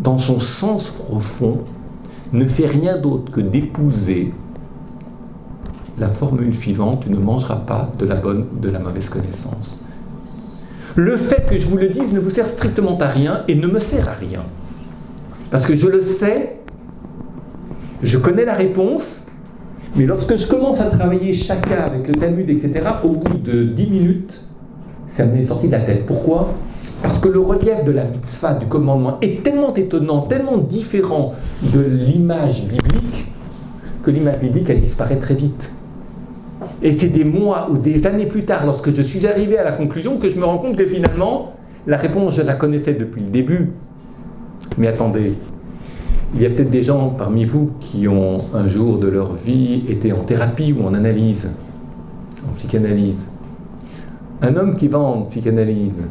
dans son sens profond, ne fait rien d'autre que d'épouser la formule suivante, tu ne mangeras pas de la bonne ou de la mauvaise connaissance. Le fait que je vous le dise ne vous sert strictement à rien et ne me sert à rien. Parce que je le sais, je connais la réponse, mais lorsque je commence à travailler chacun avec le Talmud, etc., au bout de 10 minutes, ça m'est sorti de la tête. Pourquoi? Parce que le relief de la mitzvah, du commandement, est tellement étonnant, tellement différent de l'image biblique, que l'image biblique, elle disparaît très vite. Et c'est des mois ou des années plus tard, lorsque je suis arrivé à la conclusion, que je me rends compte que finalement, la réponse, je la connaissais depuis le début. Mais attendez, il y a peut-être des gens parmi vous qui ont un jour de leur vie été en thérapie ou en analyse, en psychanalyse. Un homme qui va en psychanalyse,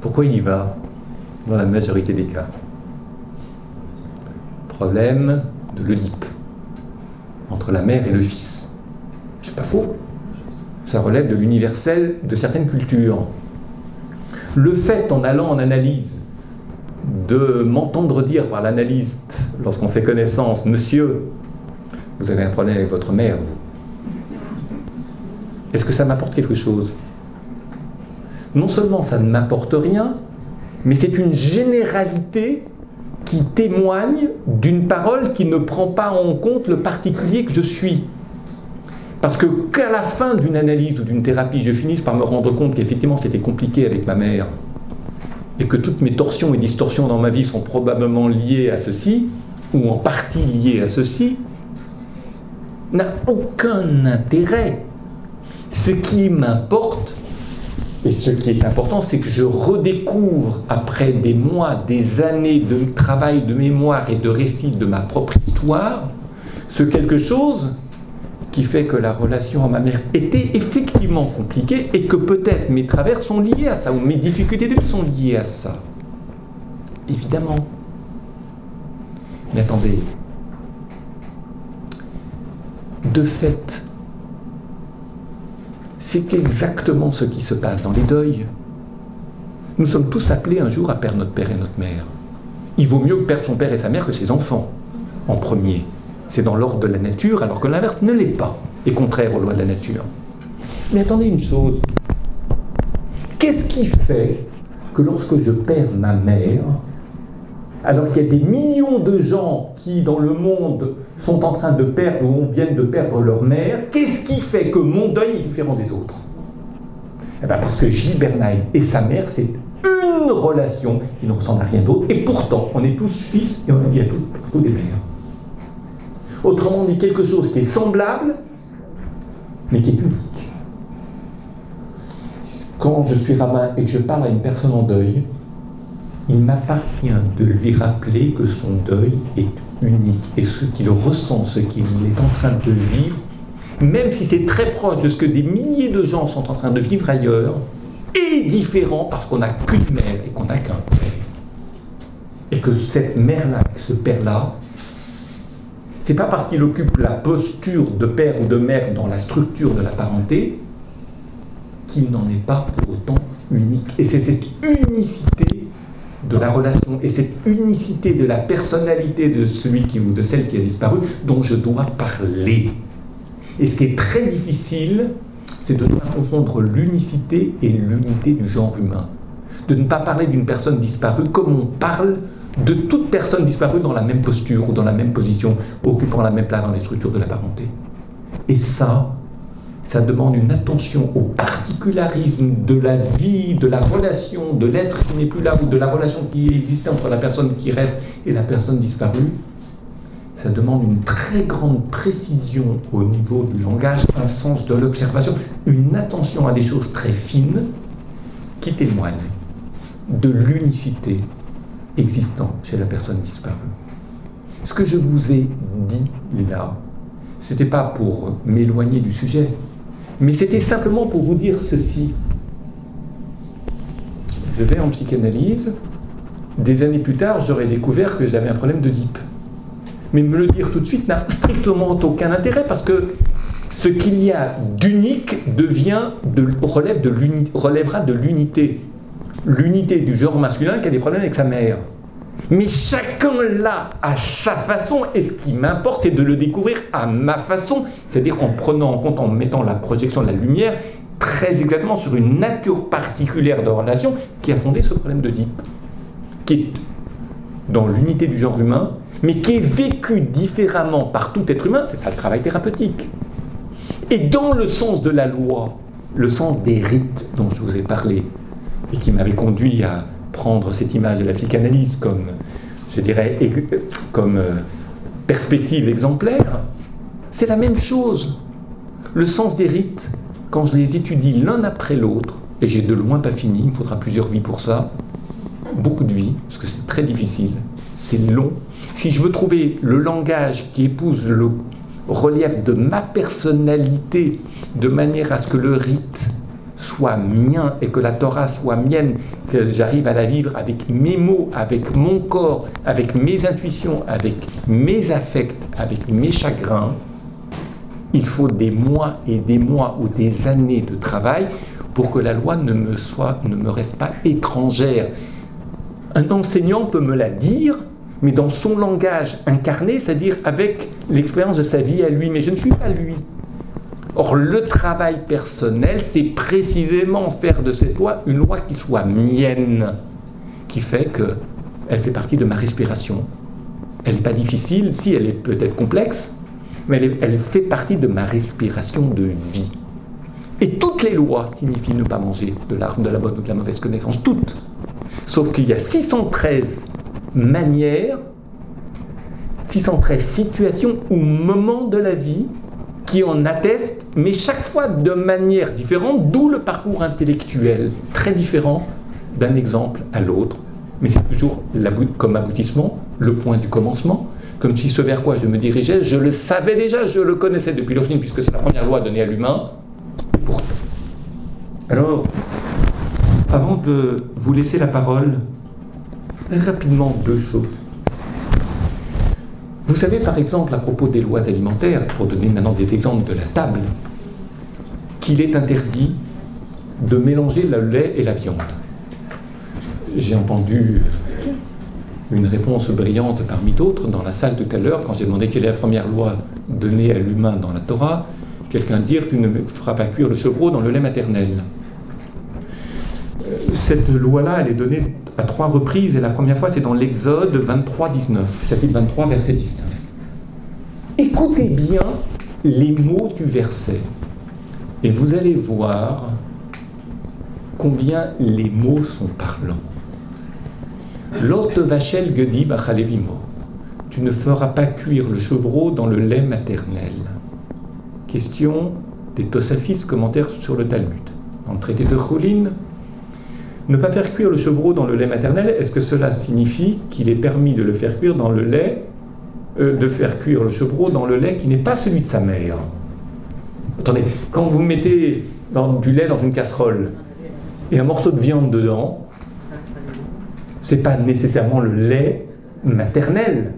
pourquoi il y va dans la majorité des cas? Problème de l'Oedipe, entre la mère et le fils. C'est pas faux. Ça relève de l'universel de certaines cultures. Le fait, en allant en analyse, de m'entendre dire par l'analyste, lorsqu'on fait connaissance, Monsieur, vous avez un problème avec votre mère, est-ce que ça m'apporte quelque chose? Non seulement ça ne m'apporte rien, mais c'est une généralité qui témoigne d'une parole qui ne prend pas en compte le particulier que je suis. Parce que qu'à la fin d'une analyse ou d'une thérapie, je finisse par me rendre compte qu'effectivement c'était compliqué avec ma mère, et que toutes mes torsions et distorsions dans ma vie sont probablement liées à ceci, ou en partie liées à ceci, n'a aucun intérêt. Ce qui m'importe, et ce qui est important, c'est que je redécouvre, après des mois, des années de travail, de mémoire et de récit de ma propre histoire, ce quelque chose qui fait que la relation à ma mère était effectivement compliquée et que peut-être mes travers sont liés à ça, ou mes difficultés de vie sont liées à ça. Évidemment. Mais attendez. De fait, c'est exactement ce qui se passe dans les deuils. Nous sommes tous appelés un jour à perdre notre père et notre mère. Il vaut mieux perdre son père et sa mère que ses enfants, en premier. C'est dans l'ordre de la nature, alors que l'inverse ne l'est pas, et contraire aux lois de la nature. Mais attendez une chose. Qu'est-ce qui fait que lorsque je perds ma mère, alors qu'il y a des millions de gens qui, dans le monde, sont en train de perdre ou viennent de perdre leur mère, qu'est-ce qui fait que mon deuil est différent des autres? Eh bien Parce que Bernheim et sa mère, c'est une relation qui ne ressemble à rien d'autre, et pourtant, on est tous fils et on tous, tous des mères. Autrement dit, quelque chose qui est semblable, mais qui est unique. Quand je suis rabbin et que je parle à une personne en deuil, il m'appartient de lui rappeler que son deuil est unique et ce qu'il ressent, ce qu'il est en train de vivre, même si c'est très proche de ce que des milliers de gens sont en train de vivre ailleurs, est différent parce qu'on n'a qu'une mère et qu'on n'a qu'un père. Et que cette mère-là, ce père-là, c'est pas parce qu'il occupe la posture de père ou de mère dans la structure de la parenté qu'il n'en est pas pour autant unique. Et c'est cette unicité de la relation et cette unicité de la personnalité de celui qui, ou de celle qui a disparu dont je dois parler. Et ce qui est très difficile, c'est de ne pas confondre l'unicité et l'unité du genre humain. De ne pas parler d'une personne disparue comme on parle de toute personne disparue dans la même posture ou dans la même position, occupant la même place dans les structures de la parenté. Et ça, ça demande une attention au particularisme de la vie, de la relation, de l'être qui n'est plus là, ou de la relation qui existait entre la personne qui reste et la personne disparue. Ça demande une très grande précision au niveau du langage, un sens de l'observation, une attention à des choses très fines qui témoignent de l'unicité existant chez la personne disparue. Ce que je vous ai dit là, c'était pas pour m'éloigner du sujet, mais c'était simplement pour vous dire ceci. Je vais en psychanalyse. Des années plus tard, j'aurais découvert que j'avais un problème de DIP. Mais me le dire tout de suite n'a strictement aucun intérêt parce que ce qu'il y a d'unique devient de, relève relèvera de l'unité. L'unité du genre masculin qui a des problèmes avec sa mère. Mais chacun là à sa façon, et ce qui m'importe, c'est de le découvrir à ma façon, c'est-à-dire en prenant en compte, en mettant la projection de la lumière très exactement sur une nature particulière de relation qui a fondé ce problème de Deep, qui est dans l'unité du genre humain, mais qui est vécu différemment par tout être humain, c'est ça le travail thérapeutique. Et dans le sens de la loi, le sens des rites dont je vous ai parlé, et qui m'avait conduit à prendre cette image de la psychanalyse comme, je dirais, comme euh, perspective exemplaire, c'est la même chose. Le sens des rites, quand je les étudie l'un après l'autre, et j'ai de loin pas fini, il me faudra plusieurs vies pour ça, beaucoup de vies, parce que c'est très difficile, c'est long. Si je veux trouver le langage qui épouse le relief de ma personnalité de manière à ce que le rite soit mien et que la Torah soit mienne, que j'arrive à la vivre avec mes mots, avec mon corps, avec mes intuitions, avec mes affects, avec mes chagrins, il faut des mois et des mois ou des années de travail pour que la loi ne me, soit, ne me reste pas étrangère. Un enseignant peut me la dire, mais dans son langage incarné, c'est-à-dire avec l'expérience de sa vie à lui, mais je ne suis pas lui. Or, le travail personnel, c'est précisément faire de cette loi une loi qui soit mienne, qui fait qu'elle fait partie de ma respiration. Elle n'est pas difficile, si elle est peut-être complexe, mais elle, elle, fait partie de ma respiration de vie. Et toutes les lois signifient ne pas manger de l'arbre de la bonne ou de la mauvaise connaissance, toutes. Sauf qu'il y a 613 manières, 613 situations ou moments de la vie qui en attestent, mais chaque fois de manière différente, d'où le parcours intellectuel très différent d'un exemple à l'autre. Mais c'est toujours comme aboutissement le point du commencement, comme si ce vers quoi je me dirigeais, je le savais déjà, je le connaissais depuis l'origine, puisque c'est la première loi donnée à l'humain. Alors, avant de vous laisser la parole, rapidement deux choses. Vous savez par exemple à propos des lois alimentaires, pour donner maintenant des exemples de la table, qu'il est interdit de mélanger le lait et la viande. J'ai entendu une réponse brillante parmi d'autres dans la salle tout à l'heure quand j'ai demandé quelle est la première loi donnée à l'humain dans la Torah. Quelqu'un dire tu ne feras pas cuire le chevreau dans le lait maternel. Cette loi-là, elle est donnée à trois reprises, et la première fois, c'est dans l'Exode 23, 19, chapitre 23, verset 19. Écoutez bien les mots du verset, et vous allez voir combien les mots sont parlants. Lot vachel gedi bachalevimo. Tu ne feras pas cuire le chevreau dans le lait maternel. Question des Tosafis, commentaires sur le Talmud. Dans le traité de Choulin, ne pas faire cuire le chevreau dans le lait maternel, est-ce que cela signifie qu'il est permis de le faire cuire dans le lait, euh, de faire cuire le chevreau dans le lait qui n'est pas celui de sa mère? Attendez, quand vous mettez du lait dans une casserole et un morceau de viande dedans, c'est pas nécessairement le lait maternel.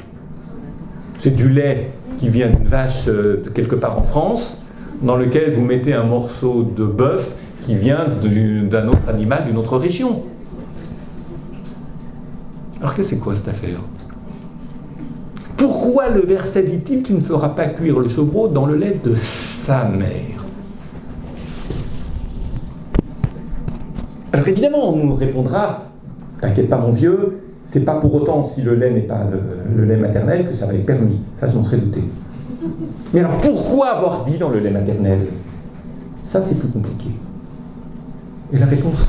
C'est du lait qui vient d'une vache euh, de quelque part en France, dans lequel vous mettez un morceau de bœuf qui vient d'un autre animal d'une autre région. Alors que c'est quoi cette affaire? Pourquoi le verset dit-il Tu ne feras pas cuire le chevreau dans le lait de sa mère? Alors évidemment, on nous répondra T'inquiète pas, mon vieux, c'est pas pour autant si le lait n'est pas le, le, lait maternel que ça va être permis. Ça, je m'en serais douté. Mais alors pourquoi avoir dit dans le lait maternel? Ça, c'est plus compliqué. Et la réponse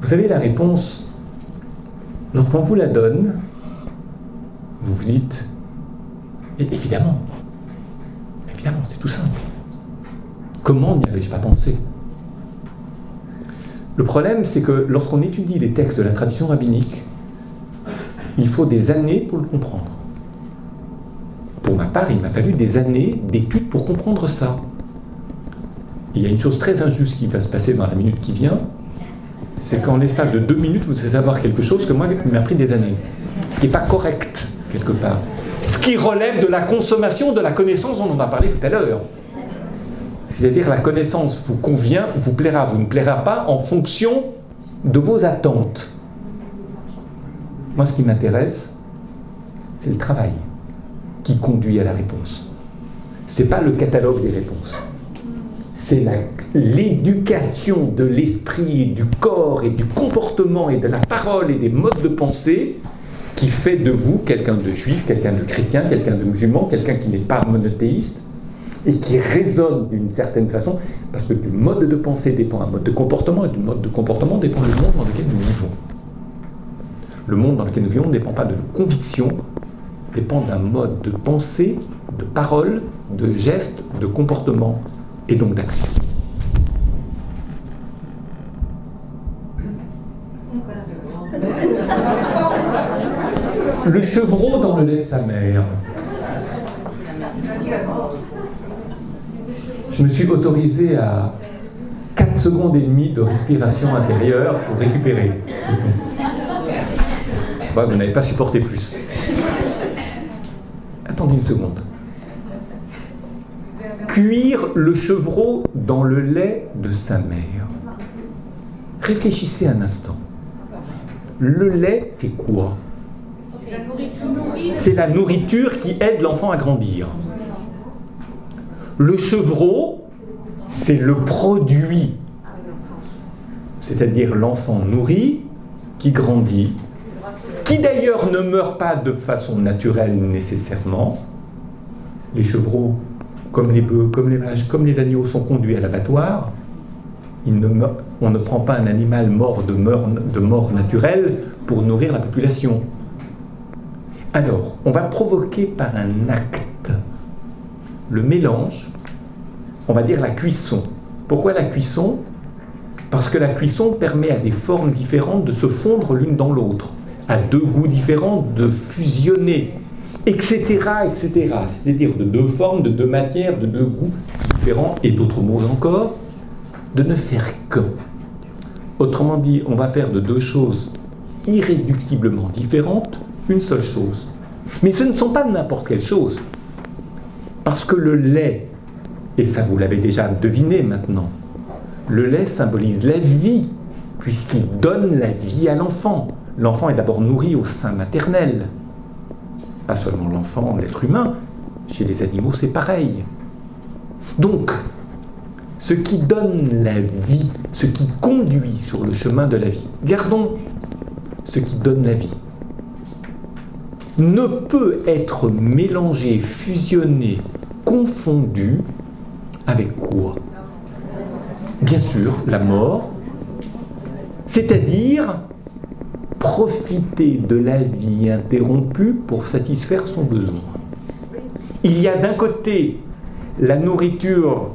Vous savez, la réponse, lorsqu'on vous la donne, vous vous dites, évidemment, évidemment, c'est tout simple. Comment n'y avais-je pas pensé? Le problème, c'est que lorsqu'on étudie les textes de la tradition rabbinique, il faut des années pour le comprendre. Pour ma part, il m'a fallu des années d'études pour comprendre ça il y a une chose très injuste qui va se passer dans la minute qui vient, c'est qu'en l'espace de deux minutes, vous allez savoir quelque chose que moi, m'a pris des années. Ce qui n'est pas correct, quelque part. Ce qui relève de la consommation de la connaissance on a parlé tout à l'heure. C'est-à-dire la connaissance vous convient, vous plaira, vous ne plaira pas en fonction de vos attentes. Moi, ce qui m'intéresse, c'est le travail qui conduit à la réponse. Ce n'est pas le catalogue des réponses c'est l'éducation de l'esprit, du corps et du comportement et de la parole et des modes de pensée qui fait de vous quelqu'un de juif, quelqu'un de chrétien, quelqu'un de musulman, quelqu'un qui n'est pas monothéiste et qui résonne d'une certaine façon, parce que du mode de pensée dépend un mode de comportement, et du mode de comportement dépend le monde dans lequel nous vivons. Le monde dans lequel nous vivons ne dépend pas de nos convictions, dépend d'un mode de pensée, de parole, de geste, de comportement et donc d'action. Le chevreau dans le lait de sa mère. Je me suis autorisé à 4 secondes et demie de respiration intérieure pour récupérer. vous n'avez pas supporté plus. Attendez une seconde cuire le chevreau dans le lait de sa mère. Réfléchissez un instant. Le lait, c'est quoi? C'est la nourriture qui aide l'enfant à grandir. Le chevreau, c'est le produit, c'est-à-dire l'enfant nourri qui grandit, qui d'ailleurs ne meurt pas de façon naturelle nécessairement. Les chevreaux, comme les bœufs, comme les vaches, comme les agneaux, sont conduits à l'abattoir. on ne prend pas un animal mort de mort naturelle pour nourrir la population. Alors, on va provoquer par un acte le mélange, on va dire la cuisson. Pourquoi la cuisson? Parce que la cuisson permet à des formes différentes de se fondre l'une dans l'autre, à deux goûts différents de fusionner, etc., etc. C'est-à-dire de deux formes, de deux matières, de deux goûts différents, et d'autres mots encore, de ne faire que. Autrement dit, on va faire de deux choses irréductiblement différentes une seule chose. Mais ce ne sont pas n'importe quelle chose. Parce que le lait, et ça vous l'avez déjà deviné maintenant, le lait symbolise la vie, puisqu'il donne la vie à l'enfant. L'enfant est d'abord nourri au sein maternel. Pas seulement l'enfant, l'être humain, chez les animaux c'est pareil. Donc, ce qui donne la vie, ce qui conduit sur le chemin de la vie, gardons ce qui donne la vie, ne peut être mélangé, fusionné, confondu avec quoi? Bien sûr, la mort, c'est-à-dire profiter de la vie interrompue pour satisfaire son besoin. Il y a d'un côté la nourriture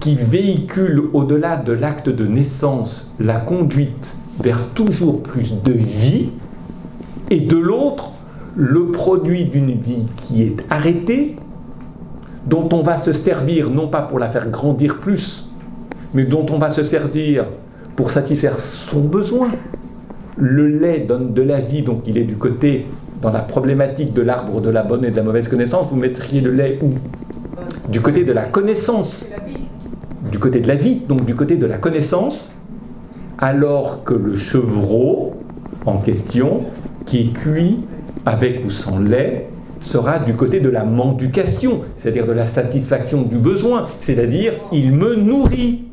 qui véhicule au-delà de l'acte de naissance la conduite vers toujours plus de vie, et de l'autre, le produit d'une vie qui est arrêtée, dont on va se servir non pas pour la faire grandir plus, mais dont on va se servir pour satisfaire son besoin. Le lait donne de la vie, donc il est du côté, dans la problématique de l'arbre de la bonne et de la mauvaise connaissance, vous mettriez le lait où? Du côté de la connaissance. Du côté de la vie, donc du côté de la connaissance, alors que le chevreau en question, qui est cuit avec ou sans lait, sera du côté de la mendication, c'est-à-dire de la satisfaction du besoin, c'est-à-dire il me nourrit.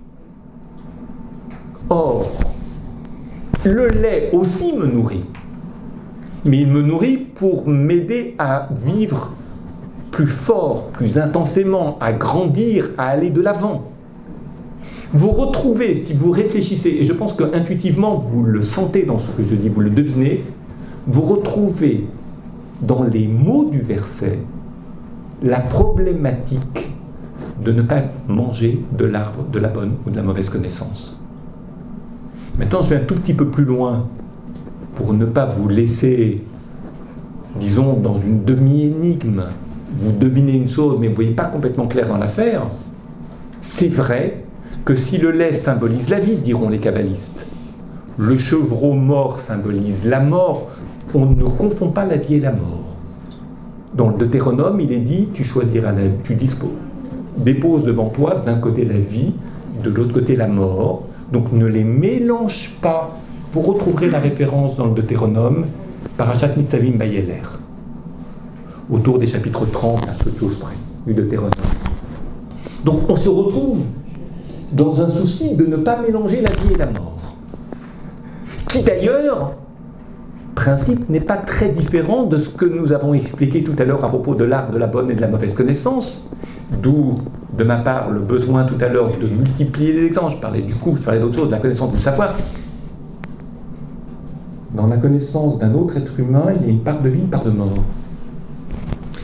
Or, le lait aussi me nourrit, mais il me nourrit pour m'aider à vivre plus fort, plus intensément, à grandir, à aller de l'avant. Vous retrouvez, si vous réfléchissez, et je pense que intuitivement vous le sentez dans ce que je dis, vous le devinez, vous retrouvez dans les mots du verset la problématique de ne pas manger de l'arbre de la bonne ou de la mauvaise connaissance. Maintenant, je vais un tout petit peu plus loin pour ne pas vous laisser, disons, dans une demi-énigme. Vous devinez une chose, mais vous ne voyez pas complètement clair dans l'affaire. C'est vrai que si le lait symbolise la vie, diront les kabbalistes, le chevreau mort symbolise la mort, on ne confond pas la vie et la mort. Dans le Deutéronome, il est dit, tu choisiras la tu disposes, déposes devant toi d'un côté la vie, de l'autre côté la mort. Donc ne les mélange pas. Vous retrouverez la référence dans le Deutéronome, Parashat Nitzavim Bayeler, autour des chapitres 30 à peu de choses près, du Deutéronome. Donc on se retrouve dans un souci de ne pas mélanger la vie et la mort. Qui d'ailleurs principe n'est pas très différent de ce que nous avons expliqué tout à l'heure à propos de l'art de la bonne et de la mauvaise connaissance, d'où, de ma part, le besoin tout à l'heure de multiplier les exemples. Je parlais du coup, je parlais d'autre chose, de la connaissance du savoir. Dans la connaissance d'un autre être humain, il y a une part de vie, une part de mort.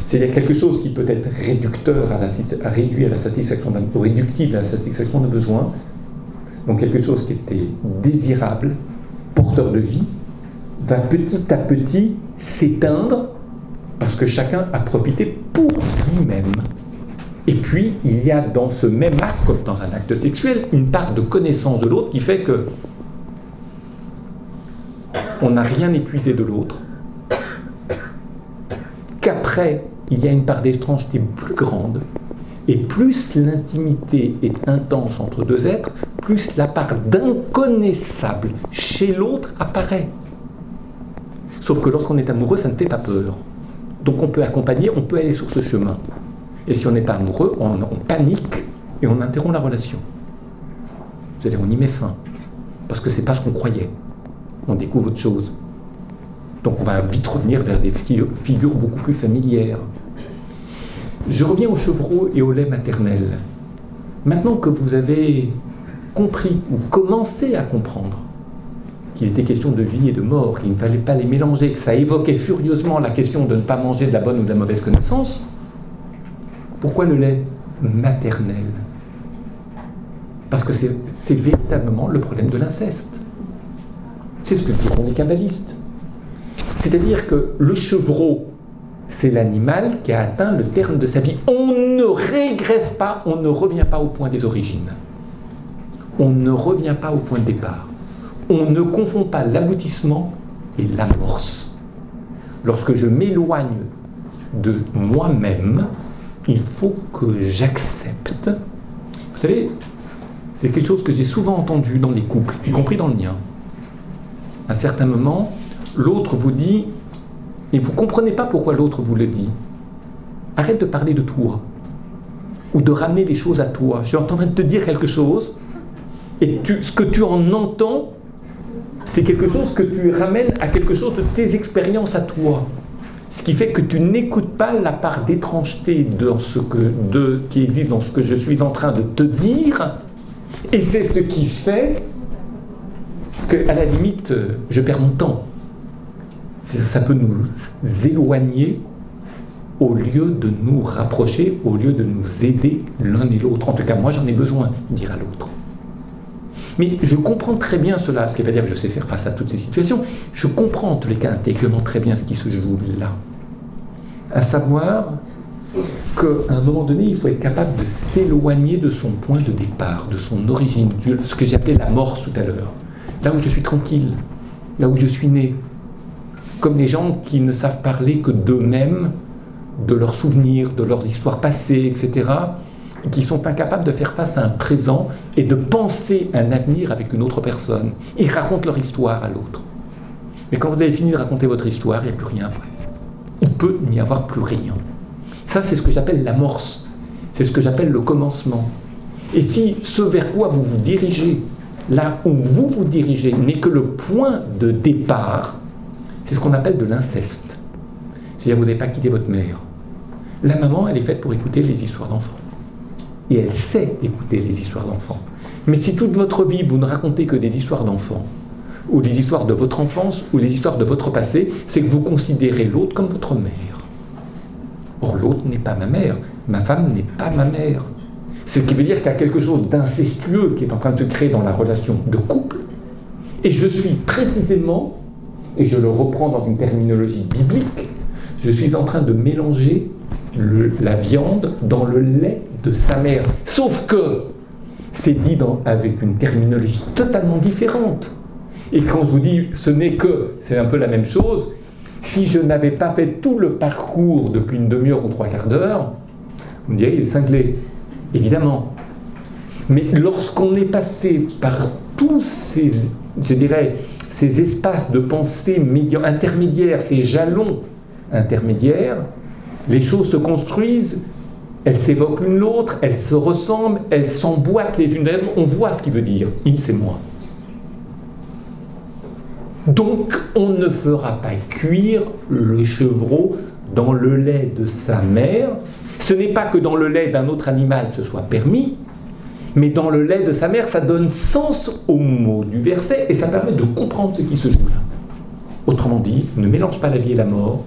C'est-à-dire quelque chose qui peut être réducteur à, la, réductible à la satisfaction de besoin. Donc quelque chose qui était désirable, porteur de vie, va petit à petit s'éteindre parce que chacun a profité pour lui-même. Et puis, il y a dans ce même acte, comme dans un acte sexuel, une part de connaissance de l'autre qui fait que on n'a rien épuisé de l'autre, qu'après, il y a une part d'étrangeté plus grande, et plus l'intimité est intense entre deux êtres, plus la part d'inconnaissable chez l'autre apparaît. Sauf que lorsqu'on est amoureux, ça ne fait pas peur. Donc on peut accompagner, on peut aller sur ce chemin. Et si on n'est pas amoureux, on, panique et on interrompt la relation. C'est-à-dire on y met fin. Parce que c'est pas ce qu'on croyait. On découvre autre chose. Donc on va vite revenir vers des figures beaucoup plus familières. Je reviens au chevreau et au lait maternel. Maintenant que vous avez compris ou commencé à comprendre qu'il était question de vie et de mort, qu'il ne fallait pas les mélanger, que ça évoquait furieusement la question de ne pas manger de la bonne ou de la mauvaise connaissance, pourquoi le lait maternel? Parce que c'est véritablement le problème de l'inceste. C'est ce que diront les kabbalistes. C'est-à-dire que le chevreau, c'est l'animal qui a atteint le terme de sa vie. On ne régresse pas, on ne revient pas au point des origines. On ne revient pas au point de départ. On ne confond pas l'aboutissement et l'amorce. Lorsque je m'éloigne de moi-même, il faut que j'accepte. Vous savez, c'est quelque chose que j'ai souvent entendu dans les couples, y compris dans le mien. À un certain moment, l'autre vous dit, et vous ne comprenez pas pourquoi l'autre vous le dit. Arrête de parler de toi, ou de ramener les choses à toi. Je suis en train de te dire quelque chose, et ce que tu en entends, c'est quelque chose que tu ramènes à quelque chose de tes expériences à toi. Ce qui fait que tu n'écoutes pas la part d'étrangeté qui existe dans ce que je suis en train de te dire, et c'est ce qui fait que, à la limite, je perds mon temps ça peut nous éloigner au lieu de nous rapprocher, au lieu de nous aider l'un et l'autre. En tout cas, moi j'en ai besoin, dire à l'autre. Mais je comprends très bien cela, ce qui veut dire que je sais faire face à toutes ces situations. Je comprends en tous les cas intégralement très bien ce qui se joue là. À savoir qu'à un moment donné, il faut être capable de s'éloigner de son point de départ, de son origine, ce que j'appelais la mort tout à l'heure. Là où je suis tranquille, là où je suis né, comme les gens qui ne savent parler que d'eux-mêmes, de leurs souvenirs, de leurs histoires passées, etc., qui sont incapables de faire face à un présent et de penser un avenir avec une autre personne. Ils racontent leur histoire à l'autre. Mais quand vous avez fini de raconter votre histoire, il n'y a plus rien vrai. Il peut n'y avoir plus rien. Ça, c'est ce que j'appelle l'amorce. C'est ce que j'appelle le commencement. Et si ce vers quoi vous vous dirigez, là où vous vous dirigez, n'est que le point de départ, c'est ce qu'on appelle de l'inceste. C'est-à-dire vous n'avez pas quitté votre mère. La maman, elle est faite pour écouter les histoires d'enfants. Et elle sait écouter les histoires d'enfants. Mais si toute votre vie, vous ne racontez que des histoires d'enfants, ou les histoires de votre enfance, ou les histoires de votre passé, c'est que vous considérez l'autre comme votre mère. Or, l'autre n'est pas ma mère. Ma femme n'est pas ma mère. Ce qui veut dire qu'il y a quelque chose d'incestueux qui est en train de se créer dans la relation de couple. Et je suis précisément et je le reprends dans une terminologie biblique, je suis en train de mélanger la viande dans le lait de sa mère. Sauf que c'est dit avec une terminologie totalement différente. Et quand je vous dis ce n'est que, c'est un peu la même chose, si je n'avais pas fait tout le parcours depuis une demi-heure ou trois quarts d'heure, vous me direz, il est cinglé. Évidemment. Mais lorsqu'on est passé par tous ces, je dirais, ces espaces de pensée intermédiaires, ces jalons intermédiaires, les choses se construisent, elles s'évoquent l'une l'autre, elles se ressemblent, elles s'emboîtent les unes les autres, on voit ce qu'il veut dire, il c'est moi. Donc on ne fera pas cuire le chevreau dans le lait de sa mère. Ce n'est pas que dans le lait d'un autre animal ce soit permis, mais dans le lait de sa mère, ça donne sens au mot du verset et ça permet de comprendre ce qui se joue là. Autrement dit, ne mélange pas la vie et la mort,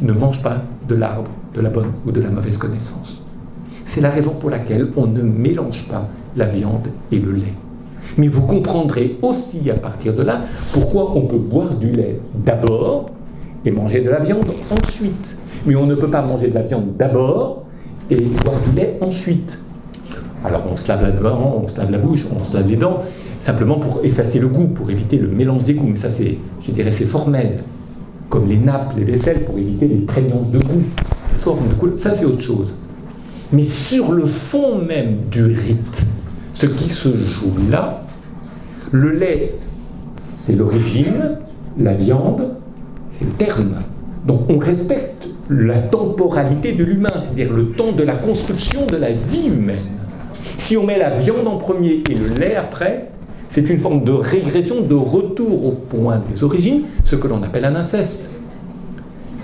ne mange pas de l'arbre de la bonne ou de la mauvaise connaissance. C'est la raison pour laquelle on ne mélange pas la viande et le lait. Mais vous comprendrez aussi à partir de là pourquoi on peut boire du lait d'abord et manger de la viande ensuite. Mais on ne peut pas manger de la viande d'abord et boire du lait ensuite. Alors on se lave la dent, on se lave la bouche, on se lave les dents, simplement pour effacer le goût, pour éviter le mélange des goûts. Mais ça, c'est, je dirais, c'est formel. Comme les nappes, les vaisselles, pour éviter les prégnances de de goût, ça c'est autre chose. Mais sur le fond même du rite, ce qui se joue là, le lait, c'est l'origine, la viande, c'est le terme. Donc on respecte la temporalité de l'humain, c'est-à-dire le temps de la construction de la vie humaine. Si on met la viande en premier et le lait après, c'est une forme de régression, de retour au point des origines, ce que l'on appelle un inceste.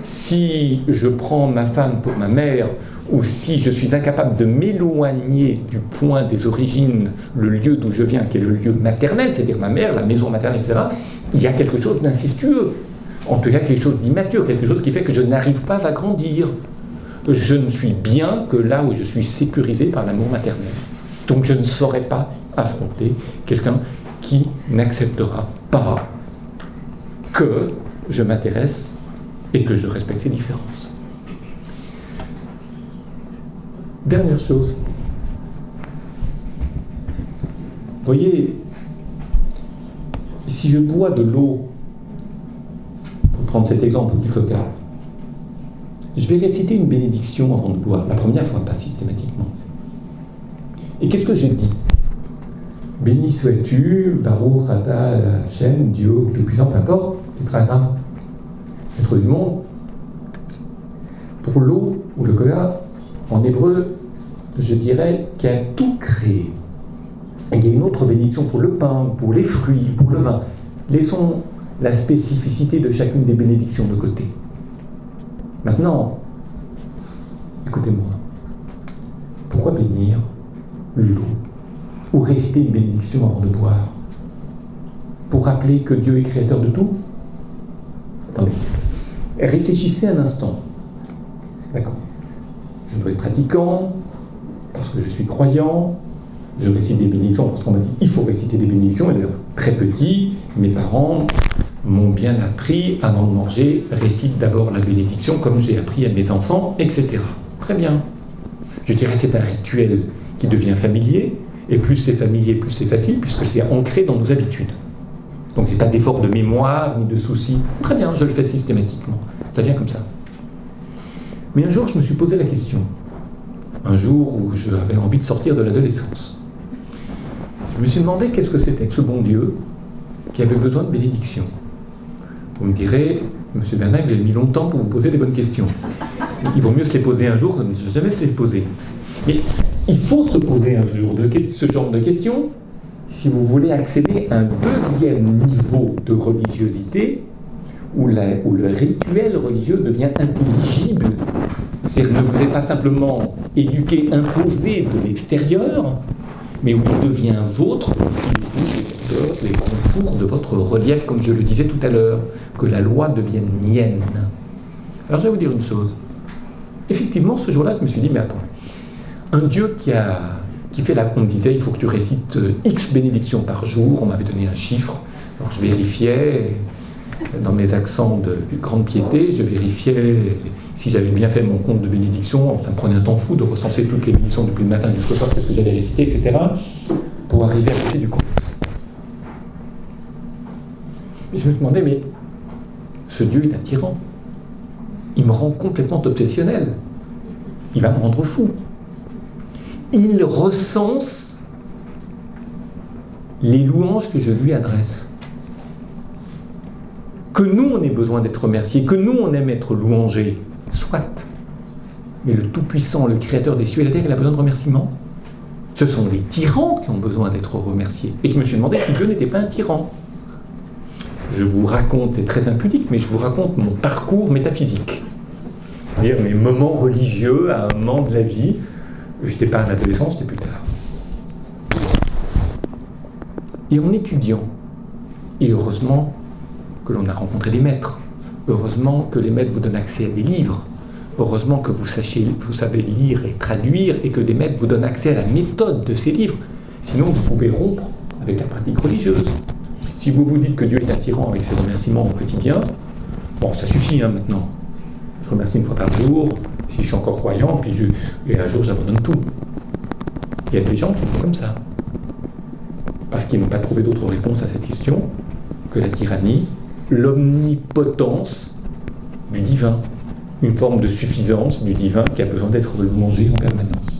Si je prends ma femme pour ma mère, ou si je suis incapable de m'éloigner du point des origines, le lieu d'où je viens, qui est le lieu maternel, c'est-à-dire ma mère, la maison maternelle, etc., il y a quelque chose d'incestueux. En tout cas, quelque chose d'immature, quelque chose qui fait que je n'arrive pas à grandir. Je ne suis bien que là où je suis sécurisé par l'amour maternel. Donc je ne saurais pas affronter quelqu'un qui n'acceptera pas que je m'intéresse et que je respecte ses différences. Dernière chose. Voyez, si je bois de l'eau, pour prendre cet exemple du coca, je vais réciter une bénédiction avant de boire. La première fois, pas systématiquement. Et qu'est-ce que je dis Béni sois-tu, Baruch Ata Hashem, Dieu, le puissant, peu importe, être du monde. Pour l'eau ou le coca, en hébreu, je dirais qu'il a tout créé. Et il y a une autre bénédiction pour le pain, pour les fruits, pour le vin. Laissons la spécificité de chacune des bénédictions de côté. Maintenant, écoutez-moi. Pourquoi bénir l'eau ou réciter une bénédiction avant de boire Pour rappeler que Dieu est créateur de tout? Attendez. Réfléchissez un instant. D'accord. Je dois être pratiquant, parce que je suis croyant, je récite des bénédictions, parce qu'on m'a dit il faut réciter des bénédictions, et d'ailleurs, très petit, mes parents m'ont bien appris, avant de manger, récite d'abord la bénédiction, comme j'ai appris à mes enfants, etc. Très bien. Je dirais c'est un rituel qui devient familier, et plus c'est familier, plus c'est facile, puisque c'est ancré dans nos habitudes. Donc a pas d'effort de mémoire ni de soucis. Très bien, je le fais systématiquement. Ça vient comme ça. Mais un jour, je me suis posé la question. Un jour où j'avais envie de sortir de l'adolescence. Je me suis demandé qu'est-ce que c'était que ce bon Dieu qui avait besoin de bénédiction. Vous me direz, Monsieur Bernard, vous avez mis longtemps pour vous poser des bonnes questions. Il vaut mieux se les poser un jour, ne jamais se les poser. Mais il faut se poser un jour ce genre de questions si vous voulez accéder à un deuxième niveau de religiosité où, le rituel religieux devient intelligible. C'est-à-dire ne vous êtes pas simplement éduqué, imposé de l'extérieur, mais où il devient vôtre parce qu'il les contours de votre relief, comme je le disais tout à l'heure, que la loi devienne mienne. Alors je vais vous dire une chose. Effectivement, ce jour-là, je me suis dit, mais attends, un Dieu qui fait la, on disait, il faut que tu récites X bénédictions par jour, on m'avait donné un chiffre, alors je vérifiais, dans mes accents de, grande piété, je vérifiais si j'avais bien fait mon compte de bénédiction, ça me prenait un temps fou de recenser toutes les bénédictions depuis le matin jusqu'au soir, qu'est-ce que j'avais récité, etc., pour arriver à côté du compte. Je me demandais, mais ce Dieu est un tyran. Il me rend complètement obsessionnel. Il va me rendre fou il recense les louanges que je lui adresse. Que nous, on ait besoin d'être remerciés, que nous, on aime être louangés, soit. Mais le Tout-Puissant, le Créateur des cieux et de la terre, il a besoin de remerciements. Ce sont les tyrans qui ont besoin d'être remerciés. Et je me suis demandé si Dieu n'était pas un tyran. Je vous raconte, c'est très impudique, mais je vous raconte mon parcours métaphysique. C'est-à-dire mes moments religieux à un moment de la vie J'étais pas un adolescent, c'était plus tard. Et en étudiant, et heureusement que l'on a rencontré des maîtres, heureusement que les maîtres vous donnent accès à des livres, heureusement que vous, sachiez, vous savez lire et traduire, et que des maîtres vous donnent accès à la méthode de ces livres. Sinon, vous pouvez rompre avec la pratique religieuse. Si vous vous dites que Dieu est attirant avec ses remerciements au quotidien, bon, ça suffit hein, maintenant. Je remercie une fois par jour, si je suis encore croyant, puis je, et un jour j'abandonne tout. Il y a des gens qui font comme ça. Parce qu'ils n'ont pas trouvé d'autre réponse à cette question que la tyrannie, l'omnipotence du divin. Une forme de suffisance du divin qui a besoin d'être mangé en permanence.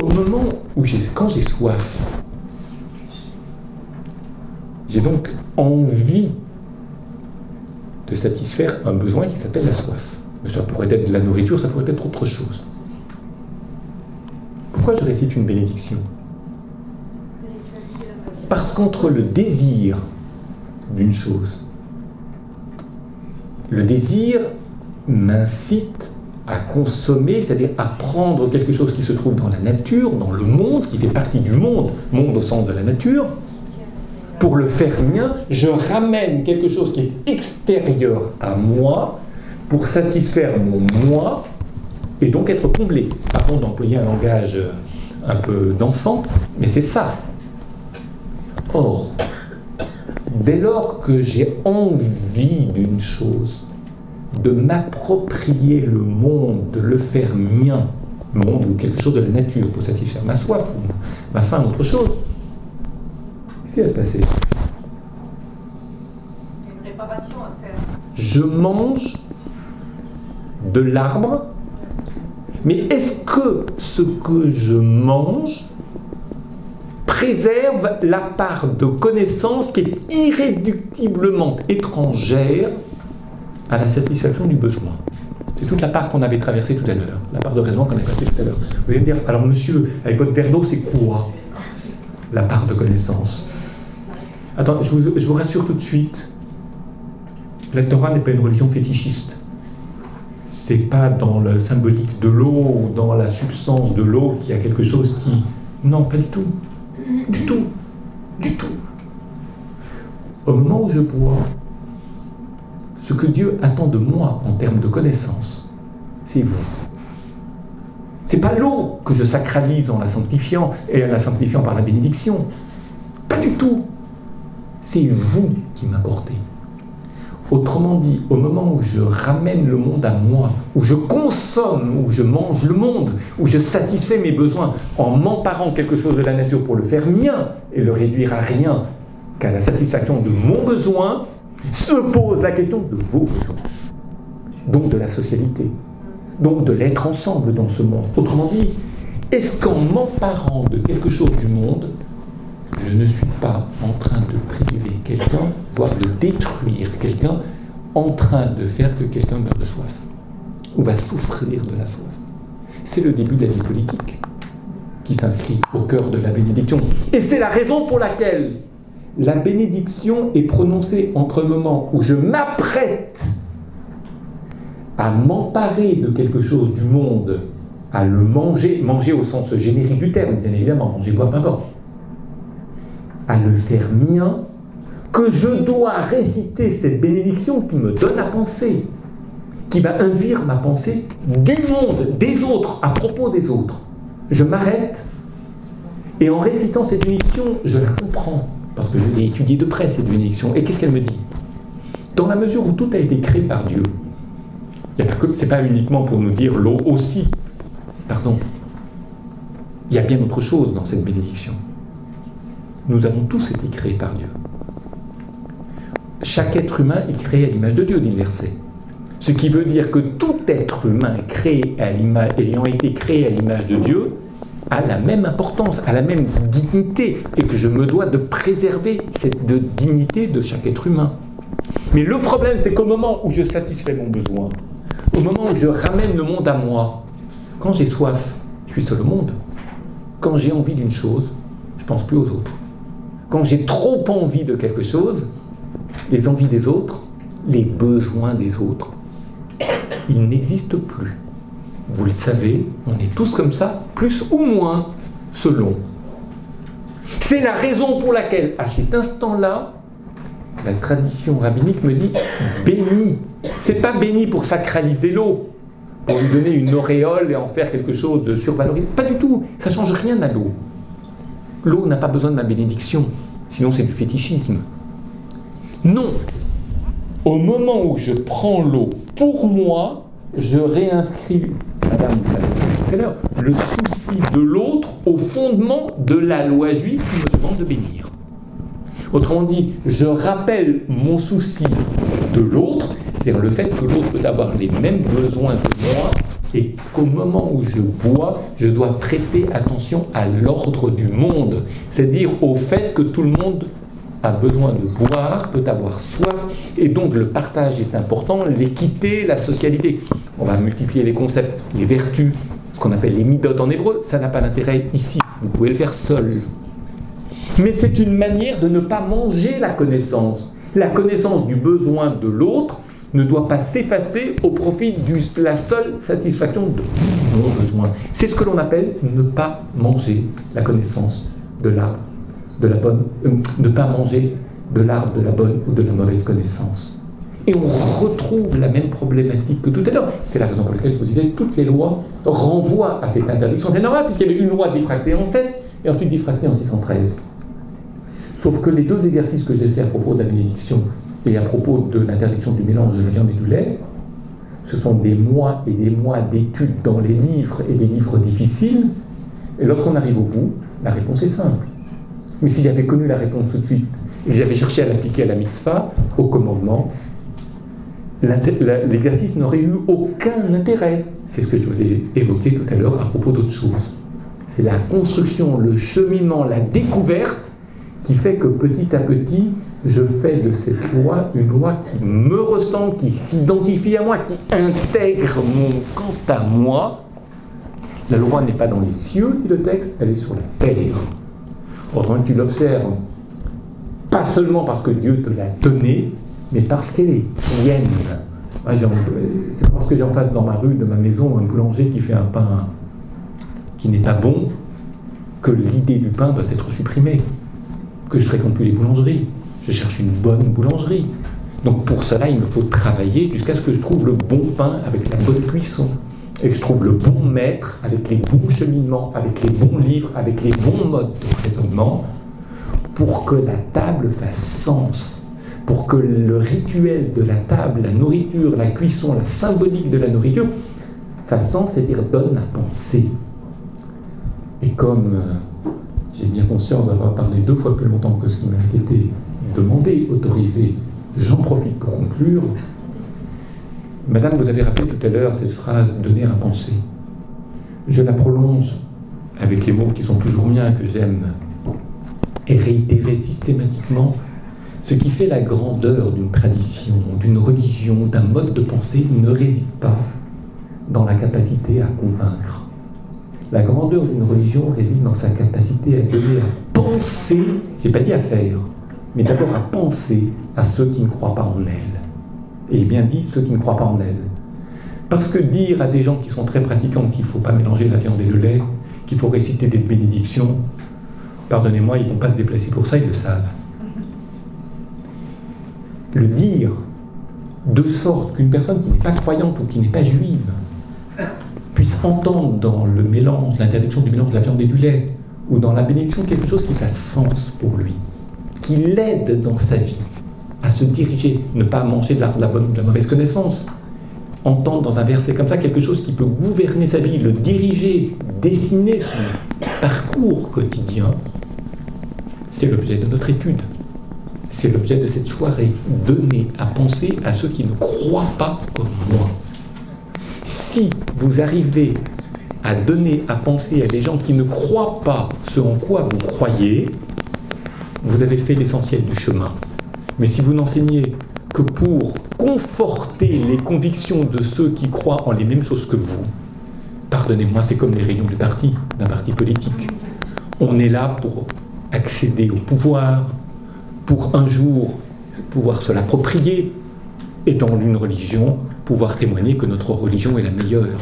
Au moment où j'ai, quand j'ai soif, j'ai donc envie de satisfaire un besoin qui s'appelle la soif. Mais ça pourrait être de la nourriture, ça pourrait être autre chose. Pourquoi je récite une bénédiction? Parce qu'entre le désir d'une chose, le désir m'incite à consommer, c'est-à-dire à prendre quelque chose qui se trouve dans la nature, dans le monde, qui fait partie du monde, monde au sens de la nature, pour le faire mien, je ramène quelque chose qui est extérieur à moi pour satisfaire mon moi et donc être comblé. Pardon d'employer un langage un peu d'enfant, mais c'est ça. Or, dès lors que j'ai envie d'une chose, de m'approprier le monde, de le faire mien, monde ou quelque chose de la nature pour satisfaire ma soif ou ma faim, autre chose, qu'est-ce qui va se passer? Une réparation à faire. Je mange de l'arbre, mais est-ce que ce que je mange préserve la part de connaissance qui est irréductiblement étrangère à la satisfaction du besoin. C'est toute la part qu'on avait traversée tout à l'heure, la part de raison qu'on a traversée tout à l'heure. Vous allez me dire, alors monsieur, avec votre verre d'eau, c'est quoi la part de connaissance? Attends, je vous, je vous rassure tout de suite, la Torah n'est pas une religion fétichiste. C'est pas dans le symbolique de l'eau ou dans la substance de l'eau qu'il y a quelque chose qui. Non, pas du tout. Du tout. Du tout. Au moment où je bois, ce que Dieu attend de moi en termes de connaissance, c'est vous. C'est pas l'eau que je sacralise en la sanctifiant et en la sanctifiant par la bénédiction. Pas du tout. C'est vous qui m'apportez. Autrement dit, au moment où je ramène le monde à moi, où je consomme, où je mange le monde, où je satisfais mes besoins en m'emparant quelque chose de la nature pour le faire mien et le réduire à rien qu'à la satisfaction de mon besoin, se pose la question de vos besoins, donc de la socialité, donc de l'être ensemble dans ce monde. Autrement dit, est-ce qu'en m'emparant de quelque chose du monde, je ne suis pas en train de priver quelqu'un, voire de détruire quelqu'un, en train de faire que quelqu'un meurt de soif, ou va souffrir de la soif C'est le début de la vie politique qui s'inscrit au cœur de la bénédiction. Et c'est la raison pour laquelle la bénédiction est prononcée entre le moment où je m'apprête à m'emparer de quelque chose du monde, à le manger, manger au sens générique du terme, bien évidemment, manger, boire, peu à le faire mien, que je dois réciter cette bénédiction qui me donne à penser, qui va induire ma pensée du monde, des autres, à propos des autres. Je m'arrête et en récitant cette bénédiction, je la comprends parce que je l'ai étudiée de près, cette bénédiction. Et qu'est-ce qu'elle me dit? Dans la mesure où tout a été créé par Dieu, ce n'est pas uniquement pour nous dire l'eau aussi, pardon, il y a bien autre chose dans cette bénédiction. Nous avons tous été créés par Dieu. Chaque être humain est créé à l'image de Dieu, dit le verset. Ce qui veut dire que tout être humain créé ayant été créé à l'image de Dieu, a la même importance, a la même dignité, et que je me dois de préserver cette dignité de chaque être humain. Mais le problème, c'est qu'au moment où je satisfais mon besoin, au moment où je ramène le monde à moi, quand j'ai soif, je suis seul au monde. Quand j'ai envie d'une chose, je pense plus aux autres. Quand j'ai trop envie de quelque chose, les envies des autres, les besoins des autres, ils n'existent plus. Vous le savez, on est tous comme ça, plus ou moins, selon. C'est la raison pour laquelle, à cet instant-là, la tradition rabbinique me dit béni. C'est pas béni pour sacraliser l'eau, pour lui donner une auréole et en faire quelque chose de survalorisé. Pas du tout. Ça change rien à l'eau. L'eau n'a pas besoin de ma bénédiction. Sinon, c'est du fétichisme. Non. Au moment où je prends l'eau pour moi, je réinscris Madame tout à l'heure, le souci de l'autre au fondement de la loi juive qui me demande de bénir. Autrement dit, je rappelle mon souci de l'autre, c'est-à-dire le fait que l'autre peut avoir les mêmes besoins que moi, et qu'au moment où je bois, je dois prêter attention à l'ordre du monde, c'est-à-dire au fait que tout le monde a besoin de boire, peut avoir soif, et donc le partage est important, l'équité, la socialité. On va multiplier les concepts, les vertus, ce qu'on appelle les midotes en hébreu, ça n'a pas d'intérêt ici, vous pouvez le faire seul. Mais c'est une manière de ne pas manger la connaissance. La connaissance du besoin de l'autre ne doit pas s'effacer au profit de la seule satisfaction de mon besoin. C'est ce que l'on appelle ne pas manger la connaissance de l'arbre de la bonne, euh, ne pas manger de l'arbre de la bonne ou de la mauvaise connaissance. Et on retrouve la même problématique que tout à l'heure. C'est la raison pour laquelle je vous disais toutes les lois renvoient à cette interdiction. C'est normal, puisqu'il y avait une loi diffractée en 7 et ensuite diffractée en 613. Sauf que les deux exercices que j'ai fait à propos de la bénédiction et à propos de l'interdiction du mélange de la viande et du lait, ce sont des mois et des mois d'études dans les livres et des livres difficiles. Et lorsqu'on arrive au bout, la réponse est simple. Mais si j'avais connu la réponse tout de suite et j'avais cherché à l'appliquer à la mitzvah, au commandement, l'exercice n'aurait eu aucun intérêt. C'est ce que je vous ai évoqué tout à l'heure à propos d'autres choses. C'est la construction, le cheminement, la découverte qui fait que petit à petit, je fais de cette loi une loi qui me ressent, qui s'identifie à moi, qui intègre mon quant à moi. La loi n'est pas dans les cieux, dit le texte, elle est sur la terre. Autrement, tu l'observes, pas seulement parce que Dieu te l'a donnée, mais parce qu'elle est tienne. C'est parce que j'ai en face dans ma rue, de ma maison, un boulanger qui fait un pain qui n'est pas bon, que l'idée du pain doit être supprimée, que je ne fréquente plus les boulangeries. Je cherche une bonne boulangerie. Donc pour cela, il me faut travailler jusqu'à ce que je trouve le bon pain avec la bonne cuisson. Et que je trouve le bon maître avec les bons cheminements, avec les bons livres, avec les bons modes de raisonnement, pour que la table fasse sens, pour que le rituel de la table, la nourriture, la cuisson, la symbolique de la nourriture, fasse sens, c'est-à-dire donne à penser. Et comme euh, j'ai bien conscience d'avoir parlé deux fois plus longtemps que ce qui m'a été demandé, autorisé, j'en profite pour conclure. Madame, vous avez rappelé tout à l'heure cette phrase donner à penser. Je la prolonge avec les mots qui sont toujours miens, que j'aime, et réitérer systématiquement. Ce qui fait la grandeur d'une tradition, d'une religion, d'un mode de pensée ne réside pas dans la capacité à convaincre. La grandeur d'une religion réside dans sa capacité à donner à penser, j'ai pas dit à faire, mais d'abord à penser à ceux qui ne croient pas en elle et bien dit ceux qui ne croient pas en elle. Parce que dire à des gens qui sont très pratiquants qu'il ne faut pas mélanger la viande et le lait, qu'il faut réciter des bénédictions, pardonnez-moi, ils ne vont pas se déplacer pour ça, ils le savent. Le dire de sorte qu'une personne qui n'est pas croyante ou qui n'est pas juive puisse entendre dans le mélange, l'interdiction du mélange de la viande et du lait, ou dans la bénédiction quelque chose qui fasse sens pour lui, qui l'aide dans sa vie, à se diriger, ne pas manger de la, bonne, de la mauvaise connaissance. Entendre dans un verset comme ça quelque chose qui peut gouverner sa vie, le diriger, dessiner son parcours quotidien, c'est l'objet de notre étude. C'est l'objet de cette soirée. Donner à penser à ceux qui ne croient pas comme moi. Si vous arrivez à donner à penser à des gens qui ne croient pas ce en quoi vous croyez, vous avez fait l'essentiel du chemin. Mais si vous n'enseignez que pour conforter les convictions de ceux qui croient en les mêmes choses que vous, pardonnez-moi, c'est comme les réunions du parti, d'un parti politique. On est là pour accéder au pouvoir, pour un jour pouvoir se l'approprier, et dans une religion, pouvoir témoigner que notre religion est la meilleure.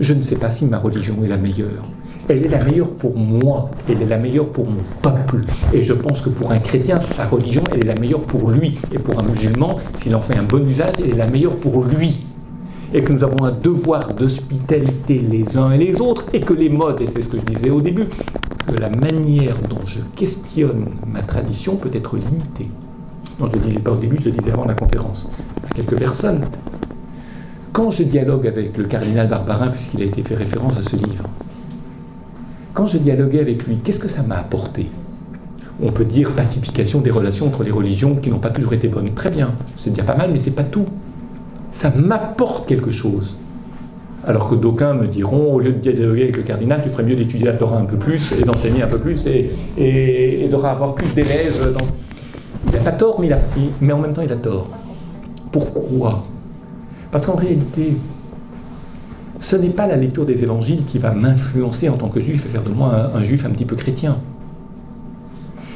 Je ne sais pas si ma religion est la meilleure elle est la meilleure pour moi, elle est la meilleure pour mon peuple. Et je pense que pour un chrétien, sa religion, elle est la meilleure pour lui. Et pour un musulman, s'il en fait un bon usage, elle est la meilleure pour lui. Et que nous avons un devoir d'hospitalité les uns et les autres, et que les modes, et c'est ce que je disais au début, que la manière dont je questionne ma tradition peut être limitée. Non, je ne le disais pas au début, je le disais avant la conférence, à quelques personnes. Quand je dialogue avec le cardinal Barbarin, puisqu'il a été fait référence à ce livre, quand je dialoguais avec lui, qu'est-ce que ça m'a apporté? On peut dire pacification des relations entre les religions qui n'ont pas toujours été bonnes. Très bien, c'est déjà pas mal, mais c'est pas tout. Ça m'apporte quelque chose. Alors que d'aucuns me diront, au lieu de dialoguer avec le cardinal, tu ferais mieux d'étudier la Torah un peu plus et d'enseigner un peu plus et, et, et avoir plus d'élèves. Il n'a pas tort, mais, mais en même temps, il a tort. Pourquoi? Parce qu'en réalité, ce n'est pas la lecture des évangiles qui va m'influencer en tant que juif et faire de moi un, juif un petit peu chrétien.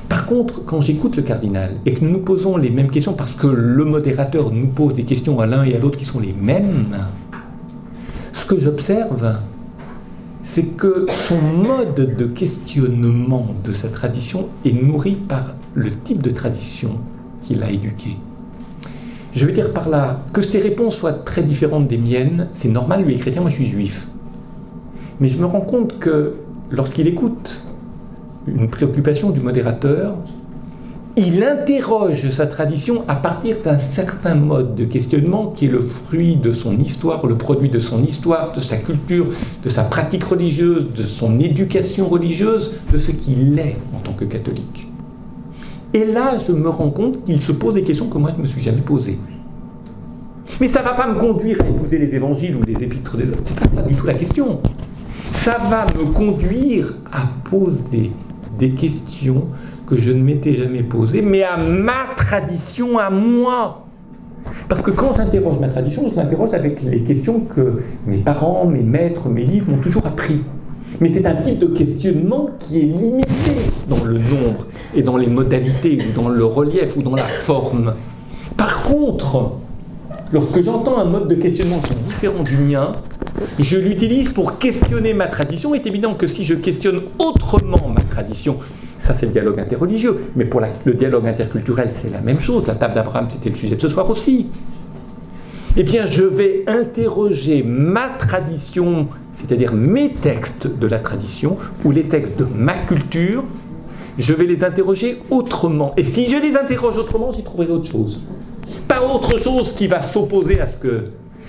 Par contre, quand j'écoute le cardinal et que nous nous posons les mêmes questions parce que le modérateur nous pose des questions à l'un et à l'autre qui sont les mêmes, ce que j'observe, c'est que son mode de questionnement de sa tradition est nourri par le type de tradition qu'il a éduqué. Je veux dire par là que ses réponses soient très différentes des miennes, c'est normal, lui est chrétien, moi je suis juif. Mais je me rends compte que lorsqu'il écoute une préoccupation du modérateur, il interroge sa tradition à partir d'un certain mode de questionnement qui est le fruit de son histoire, le produit de son histoire, de sa culture, de sa pratique religieuse, de son éducation religieuse, de ce qu'il est en tant que catholique. Et là, je me rends compte qu'il se pose des questions que moi, je ne me suis jamais posées. Mais ça ne va pas me conduire à épouser les évangiles ou les épîtres des autres. C'est pas du tout la question. Ça va me conduire à poser des questions que je ne m'étais jamais posées, mais à ma tradition, à moi. Parce que quand j'interroge ma tradition, je m'interroge avec les questions que mes parents, mes maîtres, mes livres m'ont toujours appris. Mais c'est un type de questionnement qui est limité dans le nombre et dans les modalités ou dans le relief ou dans la forme. Par contre, lorsque j'entends un mode de questionnement qui est différent du mien, je l'utilise pour questionner ma tradition. Il est évident que si je questionne autrement ma tradition, ça c'est le dialogue interreligieux, mais pour le dialogue interculturel, c'est la même chose. La table d'Abraham, c'était le sujet de ce soir aussi. Eh bien, je vais interroger ma tradition c'est-à-dire mes textes de la tradition ou les textes de ma culture, je vais les interroger autrement. Et si je les interroge autrement, j'y trouverai autre chose. Pas autre chose qui va s'opposer à ce que,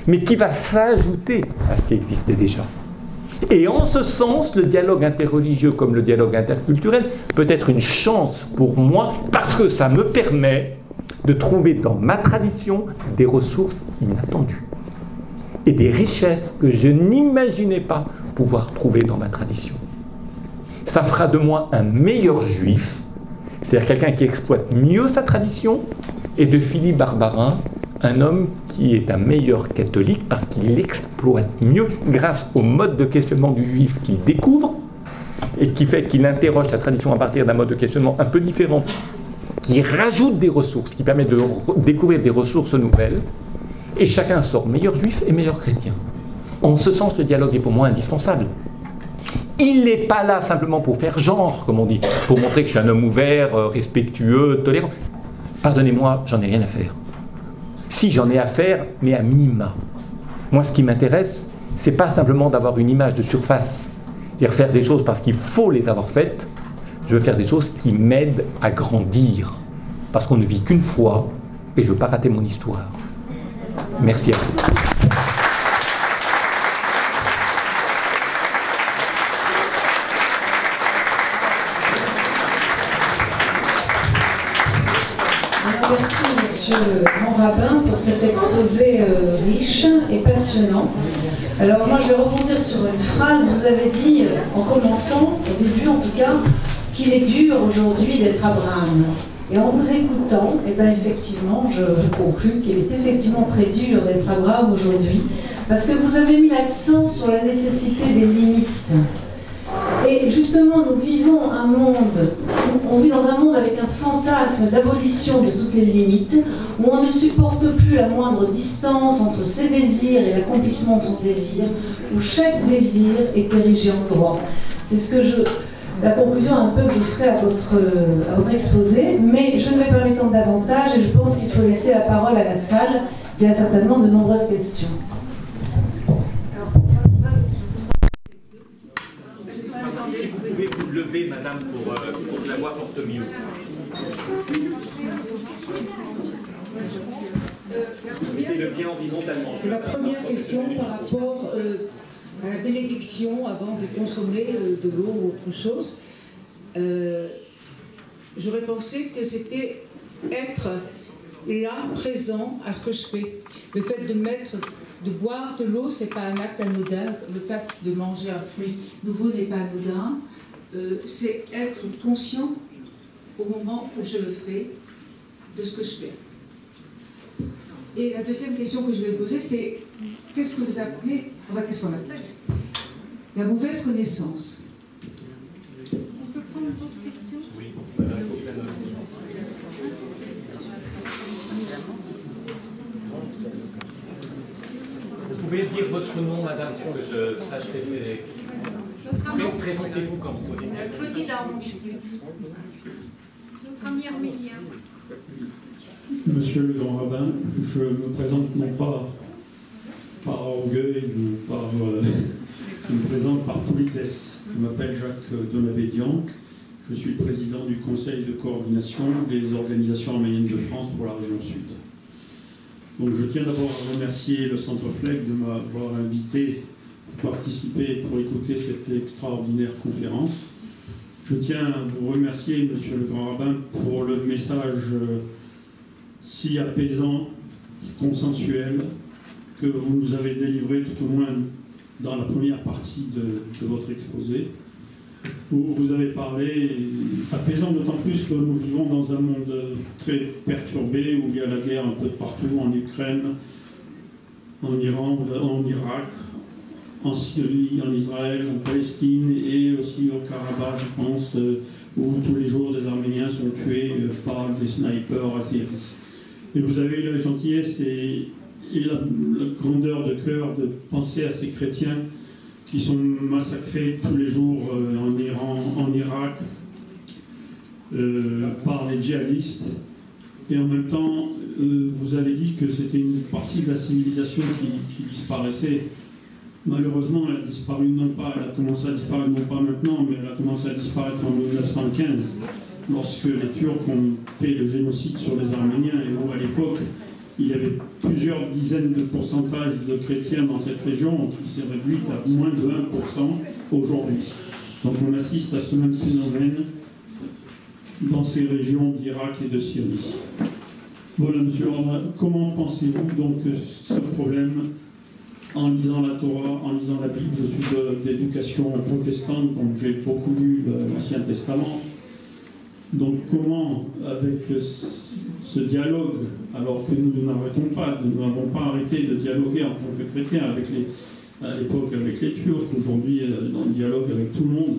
mais qui va s'ajouter à ce qui existait déjà. Et en ce sens, le dialogue interreligieux comme le dialogue interculturel peut être une chance pour moi parce que ça me permet de trouver dans ma tradition des ressources inattendues et des richesses que je n'imaginais pas pouvoir trouver dans ma tradition. Ça fera de moi un meilleur juif, c'est-à-dire quelqu'un qui exploite mieux sa tradition, et de Philippe Barbarin, un homme qui est un meilleur catholique parce qu'il exploite mieux grâce au mode de questionnement du juif qu'il découvre et qui fait qu'il interroge la tradition à partir d'un mode de questionnement un peu différent, qui rajoute des ressources, qui permet de découvrir des ressources nouvelles et chacun sort meilleur juif et meilleur chrétien. En ce sens, le dialogue est pour moi indispensable. Il n'est pas là simplement pour faire genre, comme on dit, pour montrer que je suis un homme ouvert, euh, respectueux, tolérant. Pardonnez-moi, j'en ai rien à faire. Si j'en ai à faire, mais à minima. Moi, ce qui m'intéresse, c'est pas simplement d'avoir une image de surface, c'est-à-dire faire des choses parce qu'il faut les avoir faites. Je veux faire des choses qui m'aident à grandir, parce qu'on ne vit qu'une fois, et je veux pas rater mon histoire. Merci à vous. Merci, Monsieur Rabbin, pour cet exposé euh, riche et passionnant. Alors moi, je vais rebondir sur une phrase. Vous avez dit, euh, en commençant, au début en tout cas, qu'il est dur aujourd'hui d'être Abraham. Et en vous écoutant, eh ben effectivement, je, conclus qu'il est effectivement très dur d'être Abraham aujourd'hui, parce que vous avez mis l'accent sur la nécessité des limites. Et justement, nous vivons un monde, on vit dans un monde avec un fantasme d'abolition de toutes les limites, où on ne supporte plus la moindre distance entre ses désirs et l'accomplissement de son désir, où chaque désir est érigé en droit. C'est ce que je, la conclusion un peu que je ferai à votre, à votre exposé, mais je ne vais pas m'étendre davantage et je pense qu'il faut laisser la parole à la salle qui a certainement de nombreuses questions. La bénédiction avant de consommer euh, de l'eau ou autre chose. Euh, j'aurais pensé que c'était être là, présent à ce que je fais. Le fait de mettre, de boire de l'eau, c'est pas un acte anodin. Le fait de manger un fruit nouveau n'est pas anodin. Euh, c'est être conscient au moment où je le fais de ce que je fais. Et la deuxième question que je vais poser, c'est qu'est-ce que vous appelez, enfin qu'est-ce qu'on appelle la mauvaise connaissance On peut prendre votre question? Vous pouvez dire votre nom, madame, pour que je sache. Pré- Présentez-vous quand vous posez une question. Claudie. Notre ami arménien. Monsieur le grand rabbin, je me présente non pas par orgueil par. euh, je me présente par politesse. Je m'appelle Jacques Donabédian. Je suis le président du conseil de coordination des organisations arméniennes de France pour la région Sud. Donc je tiens d'abord à remercier le Centre FLEC de m'avoir invité pour participer pour écouter cette extraordinaire conférence. Je tiens à vous remercier, Monsieur le grand rabbin, pour le message. euh, si apaisant, consensuel, que vous nous avez délivré tout au moins dans la première partie de, votre exposé, où vous avez parlé, apaisant d'autant plus que nous vivons dans un monde très perturbé, où il y a la guerre un peu partout, en Ukraine, en Iran, en Irak, en Syrie, en Israël, en Palestine et aussi au Karabakh, je pense, euh, où tous les jours des Arméniens sont tués euh, par des snipers azéris. Et vous avez eu la gentillesse et, et la, la grandeur de cœur de penser à ces chrétiens qui sont massacrés tous les jours euh, en Iran, en Irak, euh, par les djihadistes. Et en même temps, euh, vous avez dit que c'était une partie de la civilisation qui, qui disparaissait. Malheureusement, elle a disparu non pas, elle a commencé à disparaître non pas maintenant, mais elle a commencé à disparaître en 1915 lorsque les Turcs ont fait le génocide sur les Arméniens et où à l'époque il y avait plusieurs dizaines de pourcentages de chrétiens dans cette région qui s'est réduite à moins de 1% aujourd'hui. Donc on assiste à ce même phénomène dans ces régions d'Irak et de Syrie. Voilà, monsieur comment pensez-vous donc ce problème, en lisant la Torah, en lisant la Bible, je suis d'éducation protestante, donc j'ai beaucoup lu l'Ancien Testament, donc comment, avec ce dialogue, alors que nous n'arrêtons pas, nous n'avons pas arrêté de dialoguer en tant que chrétiens avec les, à l'époque avec les Turcs, aujourd'hui euh, dans le dialogue avec tout le monde,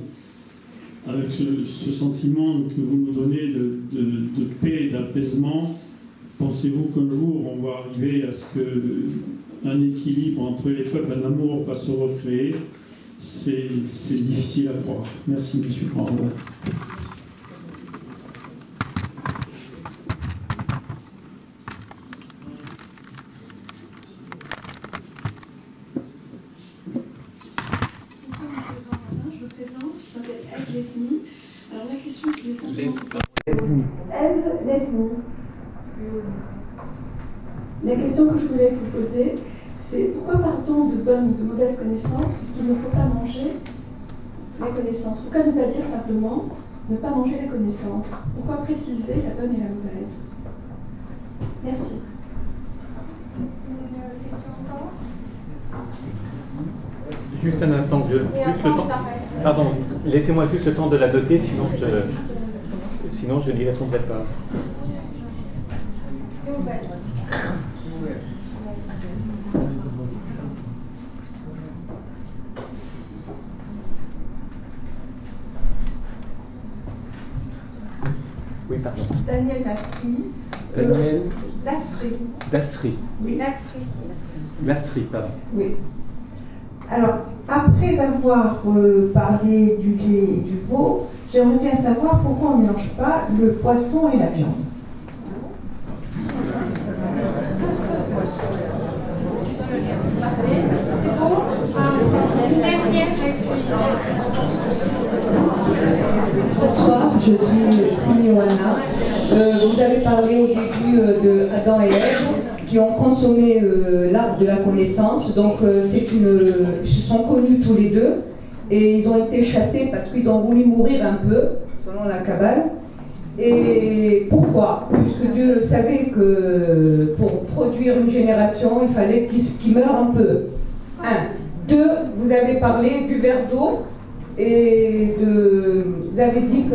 avec ce, sentiment que vous nous donnez de, de- de paix, d'apaisement, pensez-vous qu'un jour on va arriver à ce que un équilibre entre les peuples, un amour va se recréer? C'est difficile à croire. Merci, Monsieur le Président. Bonsoir, monsieur le grand rabbin, je me présente, je m'appelle Eve Lesmi. Alors la question, je voulais simplement... Eve Lesmi. La question que je voulais vous poser, c'est pourquoi parle-t-on de bonnes ou de mauvaises connaissances puisqu'il ne faut pas manger les connaissances? Pourquoi ne pas dire simplement ne pas manger les connaissances? Pourquoi préciser la bonne et la mauvaise? Merci. Une question encore? Juste un instant, je, juste le temps. Pardon, laissez-moi juste le temps de la noter, sinon je, sinon je n'y répondrai pas. Oui, pardon. Daniel Lasri. Daniel Lasri. Dasri. Oui. Lasserie. Lasri, pardon. oui. Alors, après avoir euh, parlé du lait et du veau, j'aimerais bien savoir pourquoi on ne mélange pas le poisson et la viande. C'est bon Ah, Une dernière réponse. Bonsoir, je suis Signoana. Euh, vous avez parlé au début euh, de Adam et Ève qui ont consommé euh, l'arbre de la connaissance. Donc, euh, c'est une, ils se sont connus tous les deux et ils ont été chassés parce qu'ils ont voulu mourir un peu, selon la Kabbale. Et pourquoi? Puisque Dieu savait que pour produire une génération, il fallait qu'ils qu'ils meurent un peu. Un. Deux, vous avez parlé du verre d'eau et de, vous avez dit que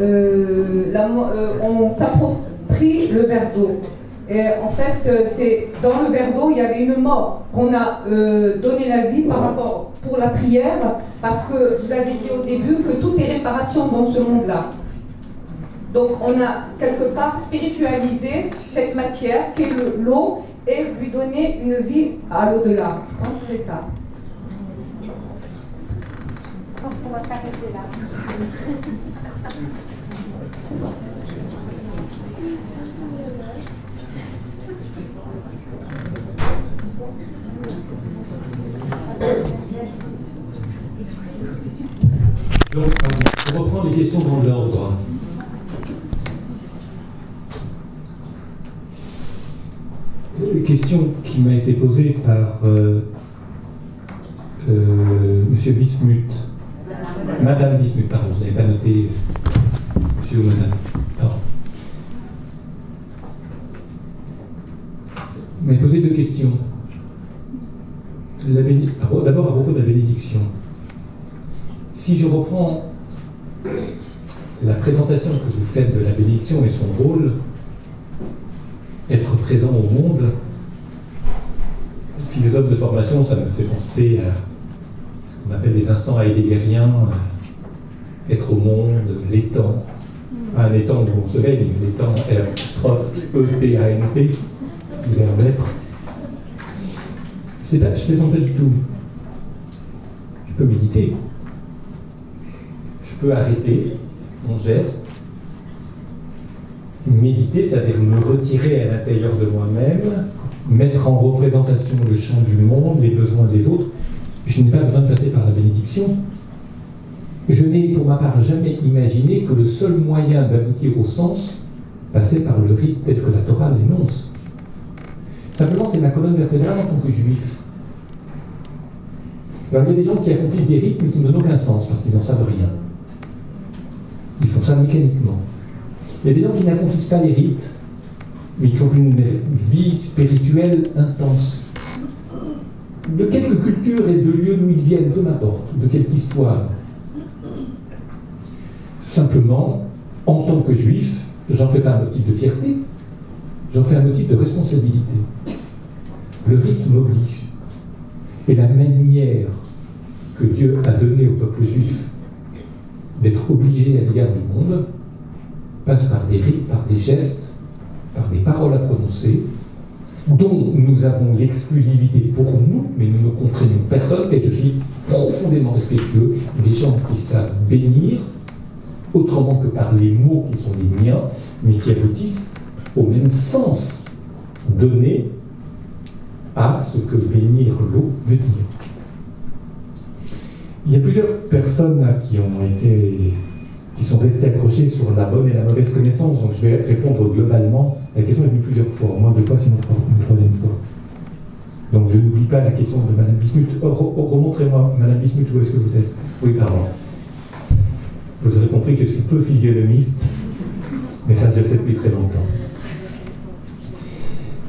euh, euh, on s'appro- pris le verre d'eau. Et en fait, euh, c'est dans le verre d'eau, il y avait une mort qu'on a euh, donné la vie par rapport pour la prière, parce que vous avez dit au début que tout est réparation dans ce monde-là. Donc on a quelque part spiritualisé cette matière qui est le- l'eau et lui donné une vie à l'au-delà. Je pense que c'est ça. Je pense qu'on va s'arrêter là. Donc, on reprend les questions dans l'ordre. Question qui m'a été posée par euh, euh, Monsieur Bismuth. Madame Bismuth, pardon, je n'avais pas noté euh, Monsieur ou Madame. Pardon. M'avez posé deux questions. Pro- D'abord à propos de la bénédiction. Si je reprends la présentation que vous faites de la bénédiction et son rôle, être présent au monde, philosophe de formation, ça me fait penser à ce qu'on appelle les instants heideggeriens, euh, être au monde, l'étang, pas un étang où on se baigne, l'étang E-T-A-N-T, du verbe être. C'est pas, je plaisante pas du tout. Je peux méditer, je peux arrêter mon geste. Méditer, c'est-à-dire me retirer à l'intérieur de moi-même, mettre en représentation le champ du monde, les besoins des autres. Je n'ai pas besoin de passer par la bénédiction. Je n'ai pour ma part jamais imaginé que le seul moyen d'aboutir au sens passait par le rite tel que la Torah l'énonce. Simplement, c'est ma colonne vertébrale en tant que juif. Alors, il y a des gens qui accomplissent des rites mais qui ne donnent aucun sens parce qu'ils n'en savent rien. Ils font ça mécaniquement. Il y a des gens qui n'accomplissent pas les rites, mais qui ont une vie spirituelle intense. De quelque culture et de lieu d'où ils viennent, peu m'importe, de quelque histoire. Simplement, en tant que juif, j'en fais pas un motif de fierté, j'en fais un motif de responsabilité. Le rite m'oblige. Et la manière que Dieu a donnée au peuple juif d'être obligé à l'égard du monde passe par des rites, par des gestes, par des paroles à prononcer, dont nous avons l'exclusivité pour nous, mais nous ne contraignons personne, et je suis profondément respectueux des gens qui savent bénir, autrement que par les mots qui sont les miens, mais qui aboutissent au même sens donné à ce que bénir l'eau veut dire. Il y a plusieurs personnes qui ont été, qui sont restées accrochées sur la bonne et la mauvaise connaissance. Donc je vais répondre globalement. La question est venue plusieurs fois, au moins deux fois, sinon une troisième fois. Donc je n'oublie pas la question de Madame Bismuth. Oh, oh, Remontrez-moi, Madame Bismuth, où est-ce que vous êtes? Oui, pardon. Vous aurez compris que je suis peu physionomiste, mais ça je le sais depuis très longtemps.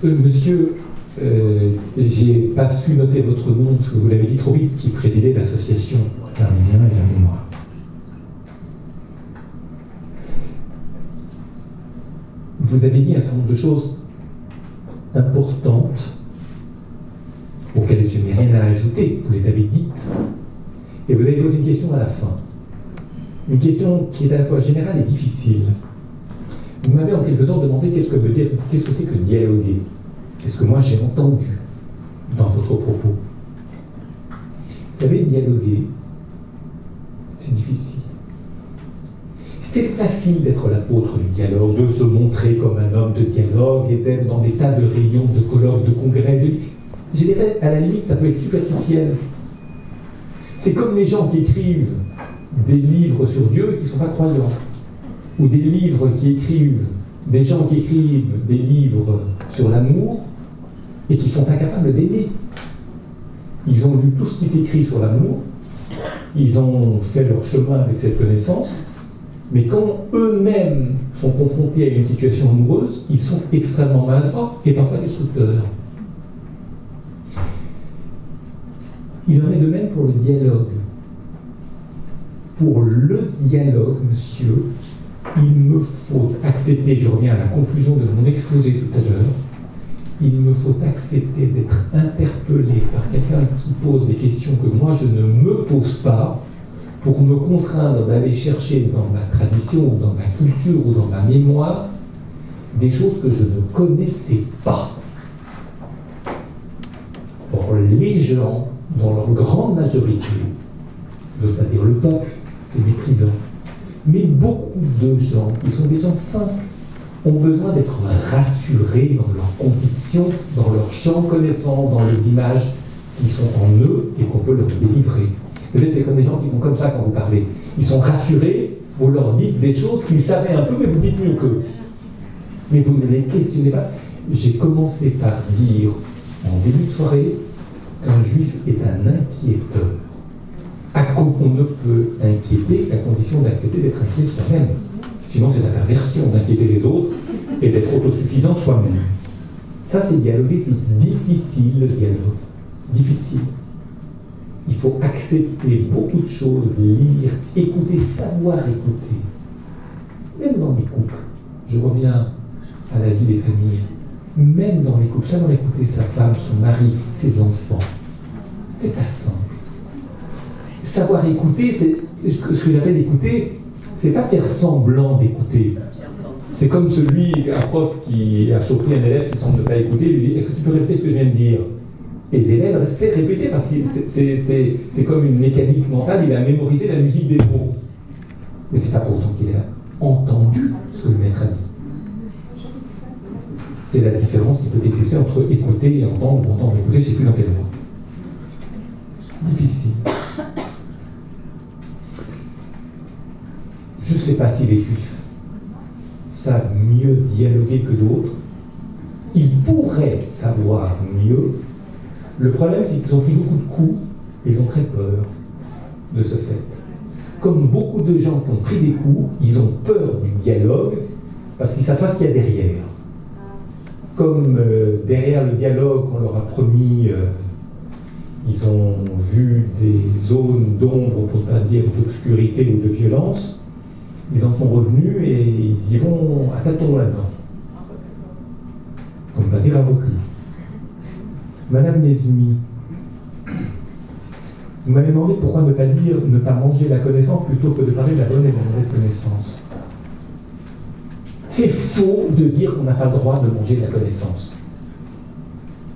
Euh, monsieur, euh, j'ai pas su noter votre nom parce que vous l'avez dit trop vite, qui présidait l'association Arménien et la mémoire. Vous avez dit un certain nombre de choses importantes auxquelles je n'ai rien à ajouter, vous les avez dites. Et vous avez posé une question à la fin. Une question qui est à la fois générale et difficile. Vous m'avez en quelque sorte demandé qu'est-ce que veut dire, qu'est-ce que c'est que dialoguer Qu'est-ce que moi j'ai entendu dans votre propos Vous savez, dialoguer, c'est difficile. C'est facile d'être l'apôtre du dialogue, de se montrer comme un homme de dialogue et d'être dans des tas de réunions, de colloques, de congrès. de- Je dirais, à la limite, ça peut être superficiel. C'est comme les gens qui écrivent des livres sur Dieu et qui ne sont pas croyants. Ou des livres qui écrivent, des gens qui écrivent des livres sur l'amour et qui sont incapables d'aimer. Ils ont lu tout ce qui s'écrit sur l'amour, ils ont fait leur chemin avec cette connaissance, mais quand eux-mêmes sont confrontés à une situation amoureuse, ils sont extrêmement maladroits et parfois destructeurs. Il en est de même pour le dialogue. Pour le dialogue, monsieur, il me faut accepter, je reviens à la conclusion de mon exposé tout à l'heure, il me faut accepter d'être interpellé par quelqu'un qui pose des questions que moi je ne me pose pas, pour me contraindre d'aller chercher dans ma tradition dans ma culture ou dans ma mémoire des choses que je ne connaissais pas. Or, les gens, dans leur grande majorité, j'ose pas dire le peuple, c'est méprisant, mais beaucoup de gens, qui sont des gens simples, ont besoin d'être rassurés dans leurs convictions, dans leur champ connaissant, dans les images qui sont en eux et qu'on peut leur délivrer. Vous savez, c'est comme des gens qui font comme ça quand vous parlez. Ils sont rassurés, vous leur dites des choses qu'ils savaient un peu, mais vous dites mieux qu'eux. Mais vous ne les questionnez pas. J'ai commencé par dire en début de soirée qu'un juif est un inquiéteur. On ne peut inquiéter qu'à condition d'accepter d'être inquiet soi-même. Sinon, c'est la perversion d'inquiéter les autres et d'être autosuffisant soi-même. Ça, c'est dialoguer, c'est difficile le dialogue. Difficile. Il faut accepter beaucoup de choses, lire, écouter, savoir écouter. Même dans les couples, je reviens à la vie des familles, même dans les couples, savoir écouter sa femme, son mari, ses enfants, c'est pas simple. Savoir écouter, c'est ce que j'appelle écouter, c'est pas faire semblant d'écouter. C'est comme celui, un prof qui a surpris un élève qui semble ne pas écouter, lui dit Est-ce que tu peux répéter ce que je viens de dire? Et l'élève sait répéter parce que c'est comme une mécanique mentale, il a mémorisé la musique des mots. Mais c'est pas pourtant qu'il a entendu ce que le maître a dit. C'est la différence qui peut exister entre écouter et entendre, ou entendre et écouter, je ne sais plus dans quel mot. Difficile. Je ne sais pas si les juifs savent mieux dialoguer que d'autres. Ils pourraient savoir mieux. Le problème, c'est qu'ils ont pris beaucoup de coups et ils ont très peur de ce fait. Comme beaucoup de gens qui ont pris des coups, ils ont peur du dialogue parce qu'ils savent ce qu'il y a derrière. Comme euh, derrière le dialogue, on leur a promis, euh, ils ont vu des zones d'ombre, pour ne pas dire d'obscurité ou de violence, ils en sont revenus et ils y vont à tâtons là-dedans. Comme va dire Avoki. Madame Nezmi, vous m'avez demandé pourquoi ne pas dire ne pas manger la connaissance plutôt que de parler de la bonne et de la mauvaise connaissance. C'est faux de dire qu'on n'a pas le droit de manger la connaissance.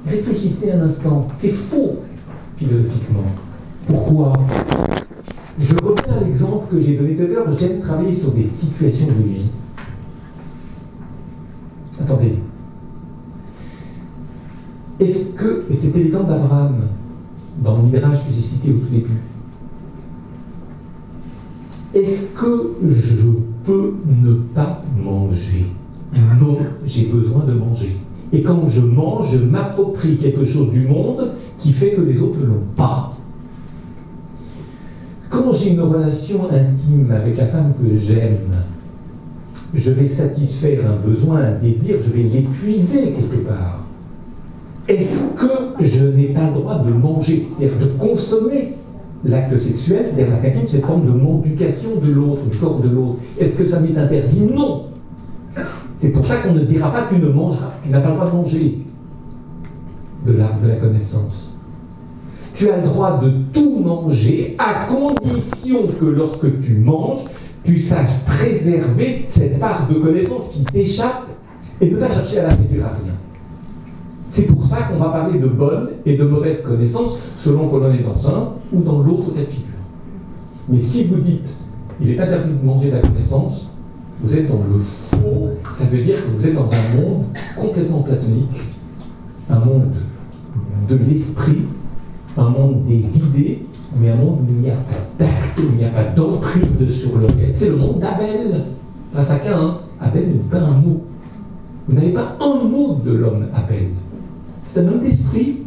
Réfléchissez un instant, c'est faux philosophiquement. Pourquoi? Je reviens à l'exemple que j'ai donné tout à l'heure, j'aime travailler sur des situations de vie. Attendez. Est-ce que, et c'était l'exemple d'Abraham, dans le que j'ai cité au tout début, est-ce que je peux ne pas manger? Non, j'ai besoin de manger. Et quand je mange, je m'approprie quelque chose du monde qui fait que les autres ne l'ont pas. Quand j'ai une relation intime avec la femme que j'aime, je vais satisfaire un besoin, un désir, je vais l'épuiser quelque part. Est-ce que je n'ai pas le droit de manger, c'est-à-dire de consommer l'acte sexuel, c'est-à-dire la intime, cette forme de mendication de l'autre, du corps de l'autre? Est-ce que ça m'est interdit? Non! C'est pour ça qu'on ne dira pas que tu ne mangeras, tu n'as pas le droit de manger de l'art de la connaissance. Tu as le droit de tout manger à condition que lorsque tu manges, tu saches préserver cette part de connaissance qui t'échappe et ne pas chercher à la réduire à rien. C'est pour ça qu'on va parler de bonne et de mauvaise connaissance selon qu'on en est dans un ou dans l'autre cas de figure. Mais si vous dites il est interdit de manger de la connaissance, vous êtes dans le faux, ça veut dire que vous êtes dans un monde complètement platonique, un monde de l'esprit un monde des idées, mais un monde où il n'y a pas d'acte, où il n'y a pas d'emprise sur le réel. C'est le monde d'Abel. Grâce à qu'un, Abel ne dit pas un mot. Vous n'avez pas un mot de l'homme Abel. C'est un homme d'esprit,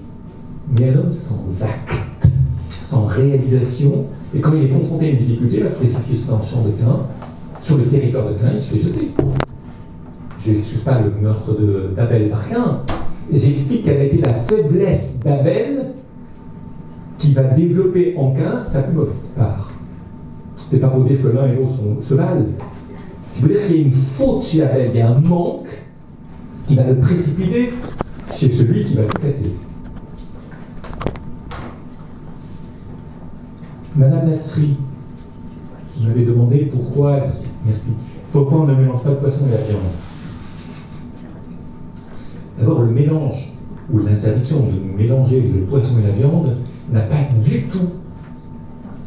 mais un homme sans acte, sans réalisation. Et quand il est confronté à une difficulté, parce qu'il sacrifié dans le champ de Cain, sur le territoire de Cain, il se fait jeter. Je n'excuse pas le meurtre d'Abel par Cain. J'explique quelle a été la faiblesse d'Abel qui va développer en qu'un sa plus mauvaise part. C'est pas pour dire que l'un et l'autre se valent. Ça veut dire qu'il y a une faute chez Abel, il y a un manque qui va le précipiter chez celui qui va tout casser. Madame Nasri, vous m'avez demandé pourquoi, merci, pourquoi on ne mélange pas de poisson et la viande. D'abord, le mélange ou l'interdiction de mélanger le poisson et la viande n'a pas du tout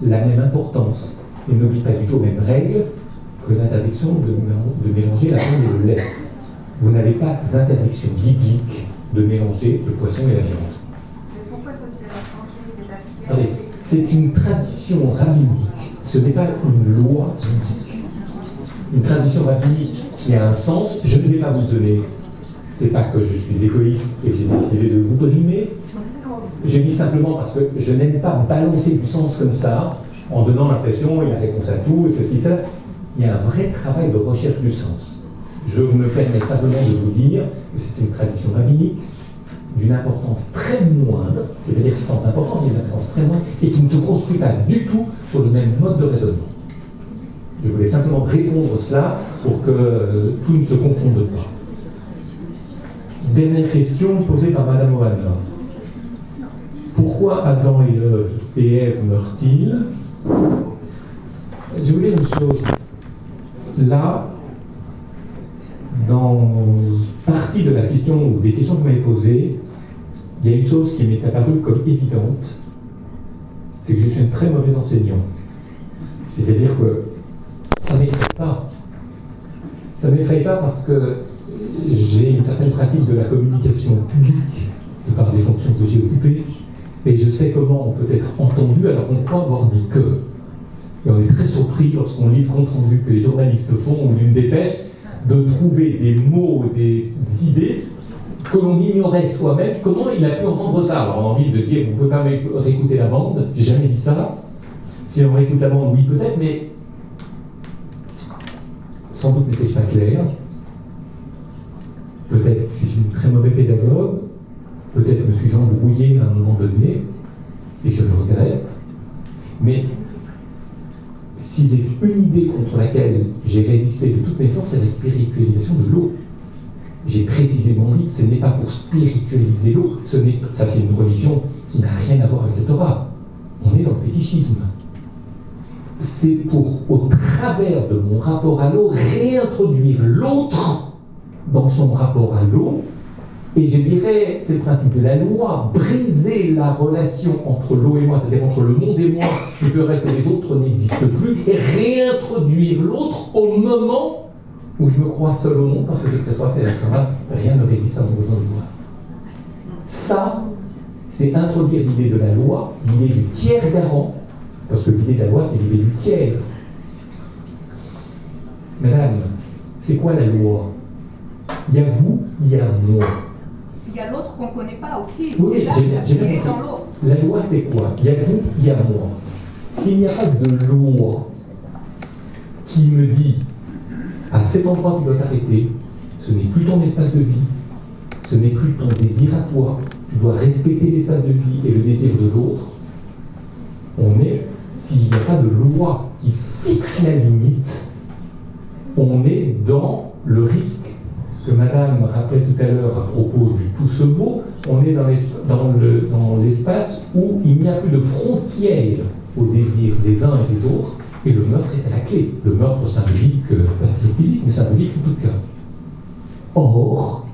la même importance et n'oublie pas du tout les mêmes règles que l'interdiction de mélanger la viande et le lait. Vous n'avez pas d'interdiction biblique de mélanger le poisson et la viande. Pourquoi faut-il changer les assiettes c'est une tradition rabbinique, ce n'est pas une loi biblique. Une tradition rabbinique qui a un sens, je ne vais pas vous donner. C'est pas que je suis égoïste et j'ai décidé de vous brimer. Je dis simplement parce que je n'aime pas balancer du sens comme ça, en donnant l'impression il y a réponse à tout, et ceci, ça. Il y a un vrai travail de recherche du sens. Je me permets simplement de vous dire que c'est une tradition rabbinique d'une importance très moindre, c'est-à-dire sans importance, d'une importance très moindre, et qui ne se construit pas du tout sur le même mode de raisonnement. Je voulais simplement répondre cela pour que euh, tout ne se confonde pas. Dernière question posée par Madame Oana. Pourquoi Adam et Ève meurent-ils? Je dire une chose. Là, dans partie de la question ou des questions que vous m'avez posées, il y a une chose qui m'est apparue comme évidente, c'est que je suis un très mauvais enseignant. C'est-à-dire que ça ne m'effraie pas. Ça ne m'effraie pas parce que j'ai une certaine pratique de la communication publique de par des fonctions que j'ai occupées, et je sais comment on peut être entendu alors qu'on croit avoir dit que. Et on est très surpris lorsqu'on lit le compte rendu que les journalistes font ou d'une dépêche de trouver des mots, des idées que l'on ignorait soi-même. Comment il a pu entendre ça? Alors on a envie de dire, vous ne pouvez pas réécouter la bande, j'ai jamais dit ça. Si on réécoute la bande, oui peut-être, mais sans doute n'était-je pas clair. Peut-être suis-je une très mauvais pédagogue, peut-être me suis-je embrouillé à un moment donné, et je le regrette. Mais s'il est une idée contre laquelle j'ai résisté de toutes mes forces, c'est la spiritualisation de l'eau. J'ai précisément dit que ce n'est pas pour spiritualiser l'eau, ça c'est une religion qui n'a rien à voir avec le Torah. On est dans le fétichisme. C'est pour, au travers de mon rapport à l'eau, réintroduire l'autre dans son rapport à l'eau et je dirais, c'est le principe de la loi, briser la relation entre l'eau et moi, c'est-à-dire entre le monde et moi, qui ferait que les autres n'existent plus, et réintroduire l'autre au moment où je me crois seul au monde, parce que j'ai très soif et rien ne résiste à mon besoin de moi. Ça, c'est introduire l'idée de la loi, l'idée du tiers garant, parce que l'idée de la loi, c'est l'idée du tiers. Madame, c'est quoi la loi? Il y a vous, il y a moi il y a l'autre qu'on ne connaît pas aussi. Oui, j'ai bien compris. La loi, c'est quoi? Il y a vous, il y a moi. S'il n'y a pas de loi qui me dit à cet endroit tu dois t'arrêter, ce n'est plus ton espace de vie, ce n'est plus ton désir à toi, tu dois respecter l'espace de vie et le désir de l'autre, on est, s'il n'y a pas de loi qui fixe la limite, on est dans le risque que Madame rappelait tout à l'heure à propos du tout se vaut, on est dans l'espace où il n'y a plus de frontières au désir des uns et des autres, et le meurtre est à la clé. Le meurtre symbolique, toujours physique, mais symbolique en tout cas. Or,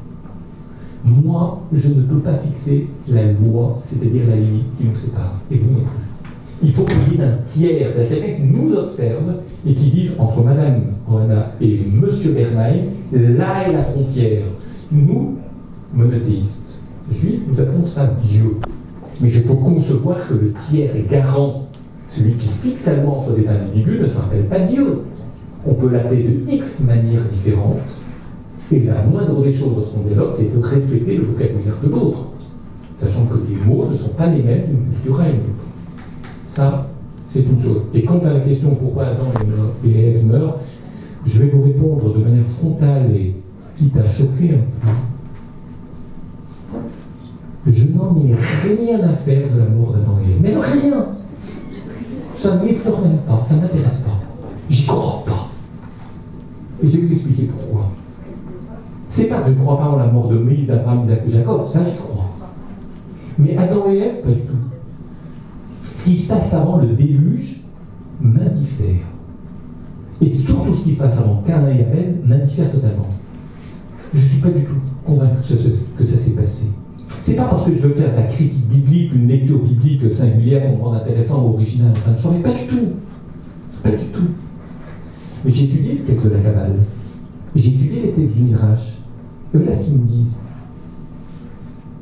moi, je ne peux pas fixer la loi, c'est-à-dire la limite qui nous sépare, et vous non il faut qu'il y ait un tiers, c'est-à-dire quelqu'un qui nous observe et qui dise entre Madame Rona et Monsieur Bernheim, là est la frontière. Nous, monothéistes, juifs, nous appelons ça Dieu. Mais je peux concevoir que le tiers est garant. Celui qui fixe la loi entre des individus ne se rappelle pas Dieu. On peut l'appeler de X manières différentes. Et la moindre des choses lorsqu'on développe, c'est de respecter le vocabulaire de l'autre, sachant que les mots ne sont pas les mêmes d'une culture à une ça, c'est une chose. Et quant à la question pourquoi Adam et Ève meurent, je vais vous répondre de manière frontale et quitte à choquer un peu. Je n'en ai rien à faire de la mort d'Adam et Ève. Mais non, rien Ça ne m'effleure même pas, ça ne m'intéresse pas. J'y crois pas. Et je vais vous expliquer pourquoi. C'est pas que je ne crois pas en la mort de Moïse, Abraham, Isaac et Jacob, ça j'y crois. Mais Adam et Ève, pas du tout. Ce qui se passe avant le déluge m'indiffère. Et surtout ce qui se passe avant Cain et Abel m'indiffère totalement. Je ne suis pas du tout convaincu que ça, s'est passé. C'est pas parce que je veux faire de la critique biblique, une lecture biblique singulière pour me rendre intéressant ou original en fin de soirée. Pas du tout. Pas du tout. Mais j'ai étudié le texte de la Kabbale. J'ai étudié les textes du Midrash. Et voilà ce qu'ils me disent.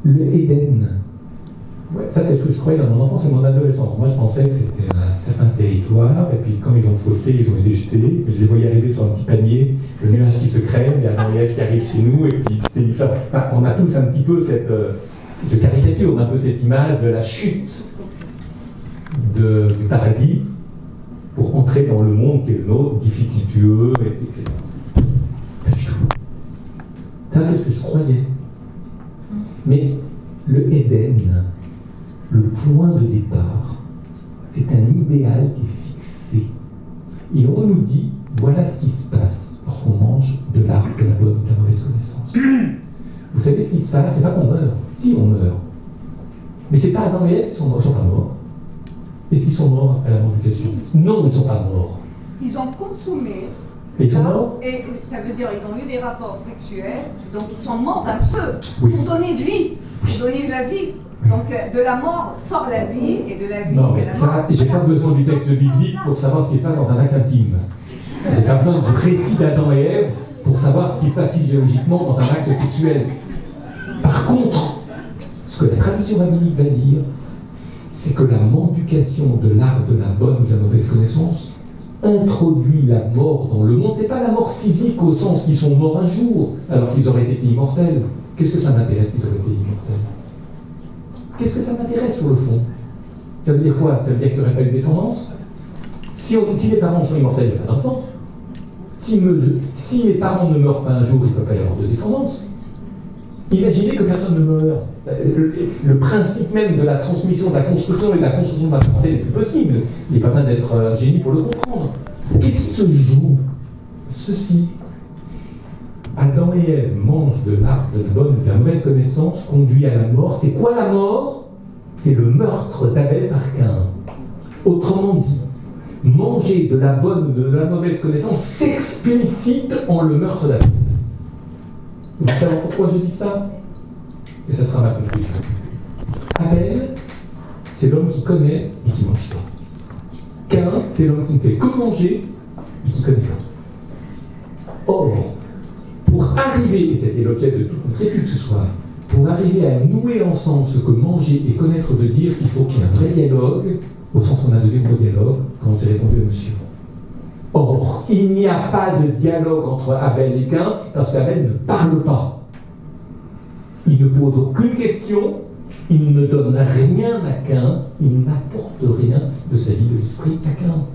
Le Éden. Ouais, ça, c'est ce que je croyais dans mon enfance et mon adolescence. Moi, je pensais que c'était un certain territoire, et puis quand ils ont fauté, ils ont été jetés. Je les voyais arriver sur un petit panier, le nuage qui se crève, il y a un qui arrive chez nous, et puis c'est ça. Enfin, on a tous un petit peu cette. Euh, je caricature un peu cette image de la chute de, du paradis pour entrer dans le monde qui est le nôtre, difficultueux, etc. Pas du tout. Ça, c'est ce que je croyais. Mais le Éden, le point de départ, c'est un idéal qui est fixé. Et on nous dit, voilà ce qui se passe lorsqu'on mange de l'arbre de la bonne ou de la mauvaise connaissance. Vous savez ce qui se passe C'est pas qu'on meurt. Si, on meurt. Mais c'est pas Adam et Ève qui sont morts. Ils sont pas morts. Est-ce qu'ils sont morts après la mort du Non, ils ne sont pas morts. Ils ont consommé. Et ils sont morts? Et ça veut dire qu'ils ont eu des rapports sexuels, donc ils sont morts un peu pour donner vie, pour donner de la vie. Donc euh, de la mort sort la vie et de la vie. Non, mais ça, j'ai pas besoin du texte biblique pour savoir ce qui se passe dans un acte intime. J'ai pas besoin du récit d'Adam et Ève pour savoir ce qui se passe physiologiquement dans un acte sexuel. Par contre, ce que la tradition rabbinique va dire, c'est que la mendication de l'art de la bonne ou de la mauvaise connaissance introduit la mort dans le monde. C'est pas la mort physique au sens qu'ils sont morts un jour, alors qu'ils auraient été immortels. Qu'est-ce que ça m'intéresse qu'ils auraient été immortels? Qu'est-ce que ça m'intéresse sur le fond? Ça veut dire quoi? Ça veut dire qu'il n'y aurait pas eu de descendance? Si, les parents sont immortels, il n'y a pas d'enfants. Si, si, mes parents ne meurent pas un jour, il ne peut pas y avoir de descendance. Imaginez que personne ne meurt. Le, principe même de la transmission, de la construction et de la construction de la santé n'est plus possible. Il a pas besoin d'être un génie pour le comprendre. Qu'est-ce qui se joue Ceci. Adam et Ève mangent de l'arbre de la bonne ou de la mauvaise connaissance, conduit à la mort. C'est quoi la mort? C'est le meurtre d'Abel par Cain. Autrement dit, manger de la bonne ou de la mauvaise connaissance s'explicite en le meurtre d'Abel. Vous savez pourquoi je dis ça? Et ça sera ma conclusion. Abel, c'est l'homme qui connaît et qui mange pas. Cain, c'est l'homme qui ne fait que manger et qui connaît pas. Or, pour arriver, c'était l'objet de toute notre étude ce soir, pour arriver à nouer ensemble ce que manger et connaître veut dire qu'il faut qu'il y ait un vrai dialogue, au sens où on a donné le mot dialogue quand j'ai répondu à monsieur. Or, il n'y a pas de dialogue entre Abel et Cain parce qu'Abel ne parle pas. Il ne pose aucune question, il ne donne rien à Cain, il n'apporte rien de sa vie de l'esprit à Cain.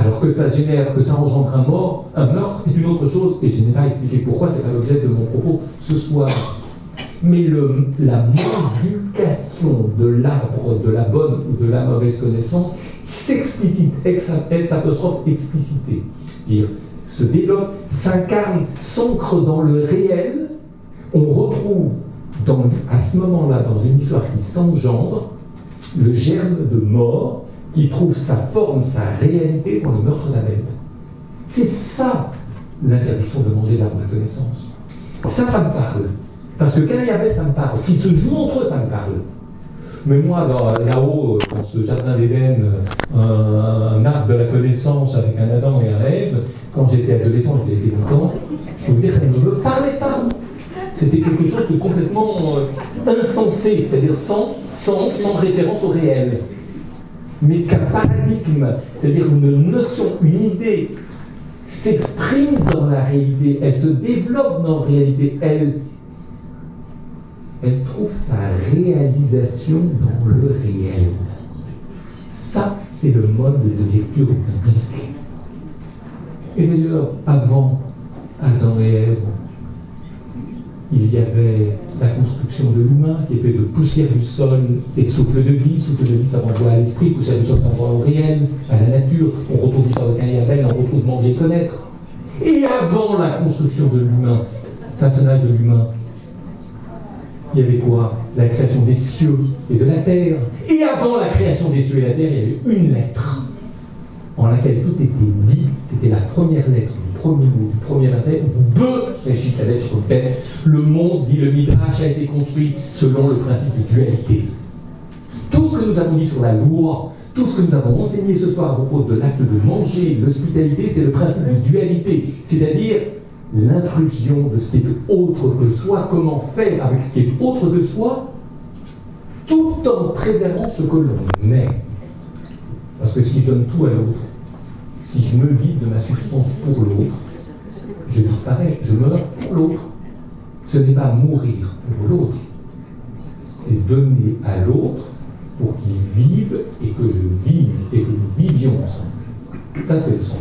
Alors que ça génère, que ça engendre un mort, un meurtre est une autre chose, et je n'ai pas expliqué pourquoi, c'est pas l'objet de mon propos ce soir. Mais la modification de l'arbre de la bonne ou de la mauvaise connaissance s'explicite, ex apostrophe explicité, dire se développe, s'incarne, s'ancre dans le réel, on retrouve à ce moment-là, dans une histoire qui s'engendre, le germe de mort qui trouve sa forme, sa réalité dans le meurtre d'Abel. C'est ça l'interdiction de manger l'arbre de la connaissance. Ça, ça me parle. Parce que quand et Abel, ça me parle. S'ils se jouent entre eux, ça me parle. Mais moi, là-haut, dans ce jardin d'Éden, un, arbre de la connaissance avec un Adam et un Ève, quand j'étais adolescent, je l'ai longtemps, je peux vous dire que ne me parlait pas. C'était quelque chose de complètement euh, insensé, c'est-à-dire sans, sans, sans référence au réel. Mais qu'un paradigme, c'est-à-dire une notion, une idée, s'exprime dans la réalité, elle se développe dans la réalité, elle elle trouve sa réalisation dans le réel. Ça, c'est le mode de lecture biblique. Et d'ailleurs, avant Adam et Ève, il y avait la construction de l'humain qui était de poussière du sol et souffle de vie. Souffle de vie, ça renvoie à l'esprit, poussière du sol, ça renvoie au réel, à la nature. On retrouve l'histoire de Cain et on retrouve manger, connaître. Et avant la construction de l'humain, façonnage de l'humain, il y avait quoi? La création des cieux et de la terre. Et avant la création des cieux et de la terre, il y avait une lettre en laquelle tout était dit. C'était la première lettre premier mot, du premier verset. Bête. Le monde, dit le Midrash, a été construit selon le principe de dualité. Tout ce que nous avons dit sur la loi, tout ce que nous avons enseigné ce soir à propos de l'acte de manger, de l'hospitalité, c'est le principe de dualité, c'est-à-dire l'intrusion de ce qui est autre que soi, comment faire avec ce qui est autre que soi, tout en préservant ce que l'on est. Parce que si je donne tout à l'autre, si je me vide de ma substance pour l'autre, je disparais, je meurs pour l'autre. Ce n'est pas mourir pour l'autre, c'est donner à l'autre pour qu'il vive et que je vive et que nous vivions ensemble. Ça, c'est le sens.